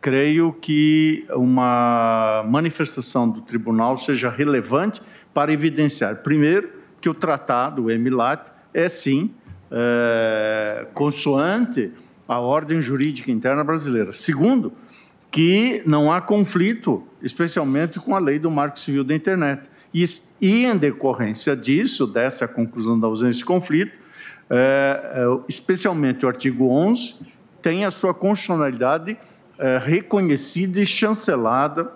creio que uma manifestação do tribunal seja relevante para evidenciar, primeiro, que o tratado, o EMILAT, é sim é, consoante a ordem jurídica interna brasileira. Segundo, que não há conflito, especialmente com a lei do Marco Civil da Internet. E, e em decorrência disso, dessa conclusão da ausência de conflito, é, é, especialmente o artigo 11, tem a sua constitucionalidade é, reconhecida e chancelada,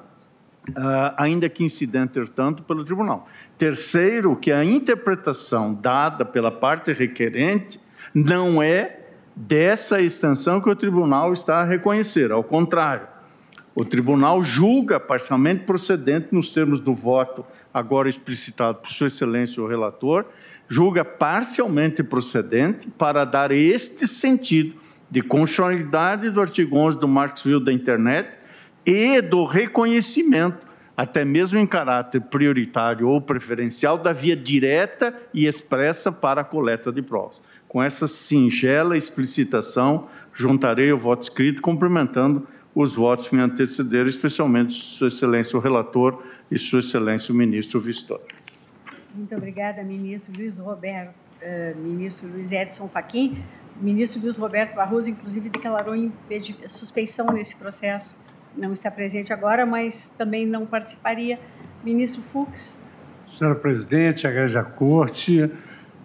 é, ainda que incidente, tanto pelo tribunal. Terceiro, que a interpretação dada pela parte requerente não é dessa extensão que o tribunal está a reconhecer, ao contrário o tribunal julga parcialmente procedente nos termos do voto, agora explicitado por Sua Excelência o relator, julga parcialmente procedente para dar este sentido de constitucionalidade do artigo 11 do Civil da Internet e do reconhecimento, até mesmo em caráter prioritário ou preferencial, da via direta e expressa para a coleta de provas. Com essa singela explicitação, juntarei o voto escrito, cumprimentando os votos que me antecederam, especialmente Sua Excelência o relator e Sua Excelência o ministro Vistório. Muito obrigada, ministro Luiz Roberto. uh, ministro Luiz Edson Fachin. Ministro Luiz Roberto Barroso, inclusive, declarou suspeição nesse processo. Não está presente agora, mas também não participaria. Ministro Fux. Senhora Presidente, a Igreja Corte,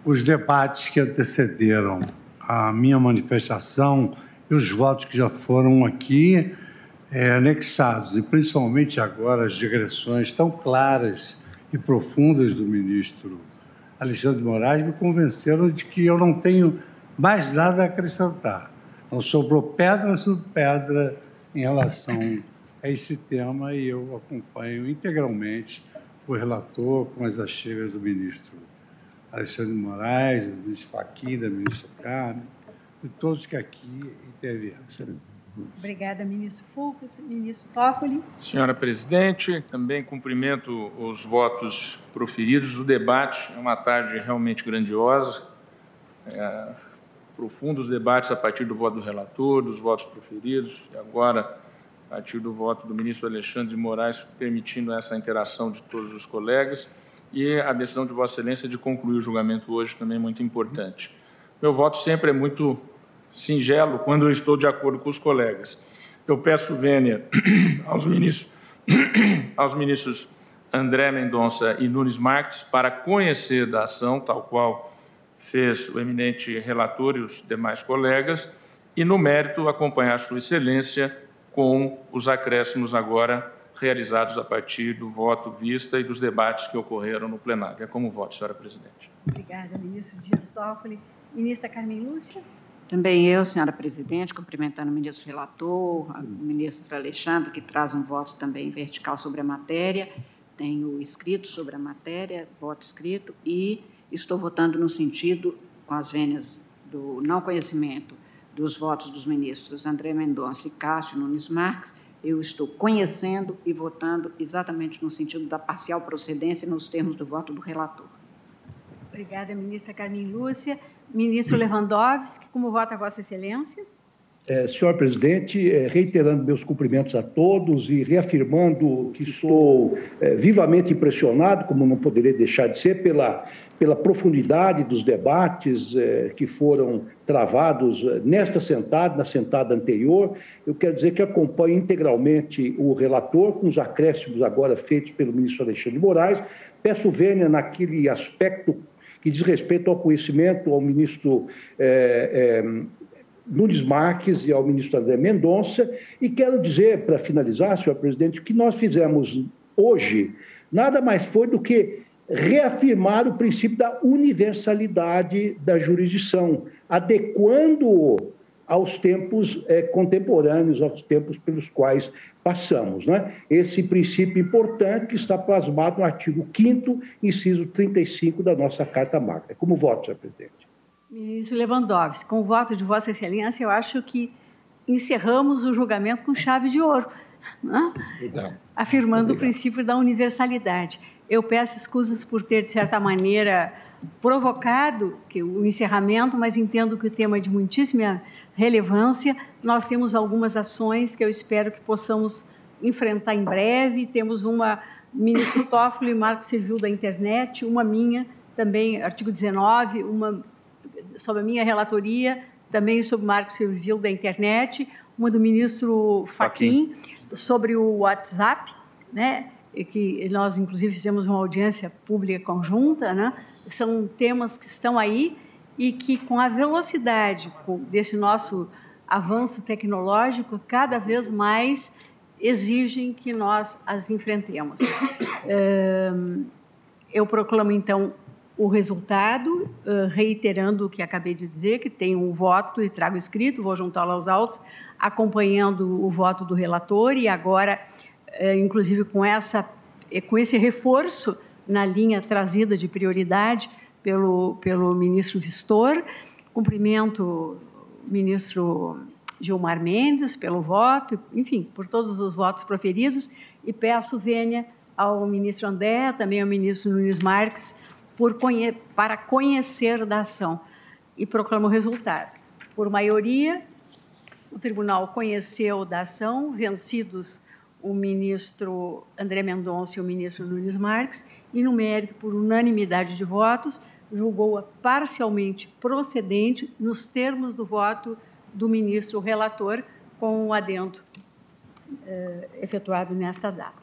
os debates que antecederam a minha manifestação e os votos que já foram aqui é, anexados, e principalmente agora as digressões tão claras e profundas do ministro Alexandre de Moraes, me convenceram de que eu não tenho mais nada a acrescentar. Não sobrou pedra sobre pedra em relação a esse tema e eu acompanho integralmente o relator com as achegas do ministro Alexandre de Moraes, do ministro Fachin, da ministra Carmen, de todos que aqui intervieram. Obrigada, ministro Fux. Ministro Toffoli. Senhora presidente, também cumprimento os votos proferidos. O debate é uma tarde realmente grandiosa. É, profundos debates a partir do voto do relator, dos votos proferidos, e agora a partir do voto do ministro Alexandre de Moraes, permitindo essa interação de todos os colegas, e a decisão de Vossa Excelência de concluir o julgamento hoje também é muito importante. Meu voto sempre é muito singelo quando eu estou de acordo com os colegas. Eu peço vênia aos ministros, aos ministros André Mendonça e Nunes Marques para conhecer da ação, tal qual fez o eminente relator e os demais colegas, e, no mérito, acompanhar Sua Excelência com os acréscimos agora realizados a partir do voto vista e dos debates que ocorreram no plenário. É como voto, senhora presidente. Obrigada, ministro Dias Toffoli. Ministra Carmen Lúcia. Também eu, senhora presidente, cumprimentando o ministro relator, o ministro Alexandre, que traz um voto também vertical sobre a matéria, tenho escrito sobre a matéria, voto escrito, e estou votando no sentido, com as vênias do não conhecimento dos votos dos ministros André Mendonça e Cássio Nunes Marques, eu estou conhecendo e votando exatamente no sentido da parcial procedência nos termos do voto do relator. Obrigada, ministra Carmen Lúcia. Ministro Lewandowski, como vota Vossa Excelência? É, senhor presidente, é, reiterando meus cumprimentos a todos e reafirmando que estou é, vivamente impressionado, como não poderia deixar de ser, pela, pela profundidade dos debates é, que foram travados é, nesta sentada, na sentada anterior. Eu quero dizer que acompanho integralmente o relator, com os acréscimos agora feitos pelo ministro Alexandre de Moraes. Peço vênia naquele aspecto que diz respeito ao conhecimento ao ministro é, é, Nunes Marques e ao ministro André Mendonça. E quero dizer, para finalizar, senhor presidente, que nós fizemos hoje nada mais foi do que reafirmar o princípio da universalidade da jurisdição, adequando aos tempos é, contemporâneos, aos tempos pelos quais passamos. Né? Esse princípio importante está plasmado no artigo 5 inciso 35 da nossa Carta Magna. Como voto, senhor presidente? Ministro Lewandowski, com o voto de Vossa Excelência, eu acho que encerramos o julgamento com chave de ouro, né? afirmando o princípio da universalidade. Eu peço escusas por ter, de certa maneira, provocado que o encerramento, mas entendo que o tema é de muitíssima relevância. Nós temos algumas ações que eu espero que possamos enfrentar em breve. Temos uma ministro Toffoli, Marco Civil da Internet, uma minha, também artigo 19, uma sobre a minha relatoria, também sobre o Marco Civil da Internet, uma do ministro Fachin sobre o WhatsApp, né? que nós inclusive fizemos uma audiência pública conjunta, né? São temas que estão aí e que, com a velocidade desse nosso avanço tecnológico, cada vez mais exigem que nós as enfrentemos. Eu proclamo, então, o resultado, reiterando o que acabei de dizer, que tem um voto e trago escrito, vou juntá-lo aos autos, acompanhando o voto do relator e agora, inclusive com, essa, com esse reforço na linha trazida de prioridade, pelo, pelo ministro Vistor. Cumprimento o ministro Gilmar Mendes pelo voto, enfim, por todos os votos proferidos, e peço vênia ao ministro André, também ao ministro Nunes Marques, conhe para conhecer da ação e proclamo o resultado. Por maioria, o tribunal conheceu da ação, vencidos o ministro André Mendonça e o ministro Nunes Marques, e no mérito, por unanimidade de votos, julgou-a parcialmente procedente nos termos do voto do ministro relator, com o adendo eh, efetuado nesta data.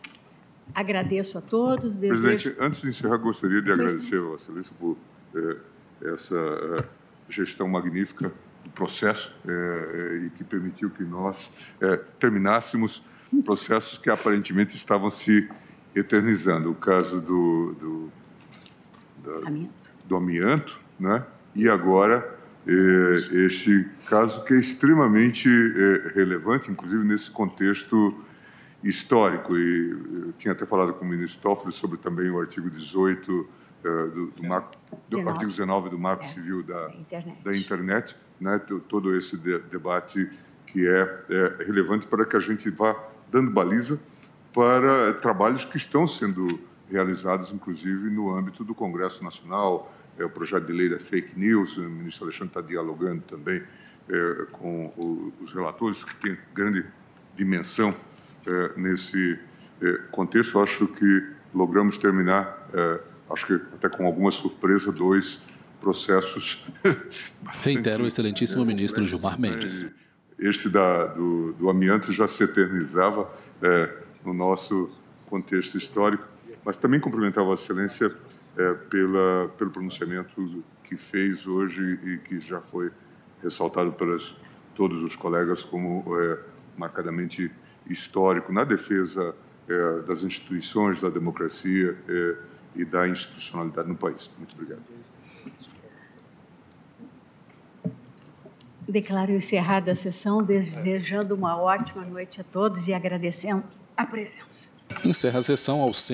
Agradeço a todos. Desejo... Presidente, antes de encerrar, gostaria de agradecer a Vossa Excelência por eh, essa eh, gestão magnífica do processo eh, e que permitiu que nós eh, terminássemos processos que aparentemente estavam se eternizando. O caso do, do, da. Do amianto, né? e agora eh, este caso que é extremamente eh, relevante, inclusive nesse contexto histórico. E eu tinha até falado com o ministro Toffoli sobre também o artigo 18 eh, do, do, marco, do artigo 19 do Marco é, Civil da, da internet, da internet né? todo esse de, debate que é, é relevante para que a gente vá dando baliza para trabalhos que estão sendo realizados, inclusive, no âmbito do Congresso Nacional, é, o projeto de lei da fake news, o ministro Alexandre está dialogando também é, com o, os relatores, que tem grande dimensão é, nesse é, contexto. Eu acho que logramos terminar, é, acho que até com alguma surpresa, dois processos. Reitero o excelentíssimo ministro Gilmar Mendes. Este da, do, do amianto já se eternizava é, no nosso contexto histórico, mas também cumprimentar a Vossa Excelência é, pela, pelo pronunciamento que fez hoje e que já foi ressaltado pelos todos os colegas como é, marcadamente histórico na defesa é, das instituições, da democracia é, e da institucionalidade no país. Muito obrigado. Declaro encerrada a sessão, desejando uma ótima noite a todos e agradecendo a presença. Encerra a sessão ao centro.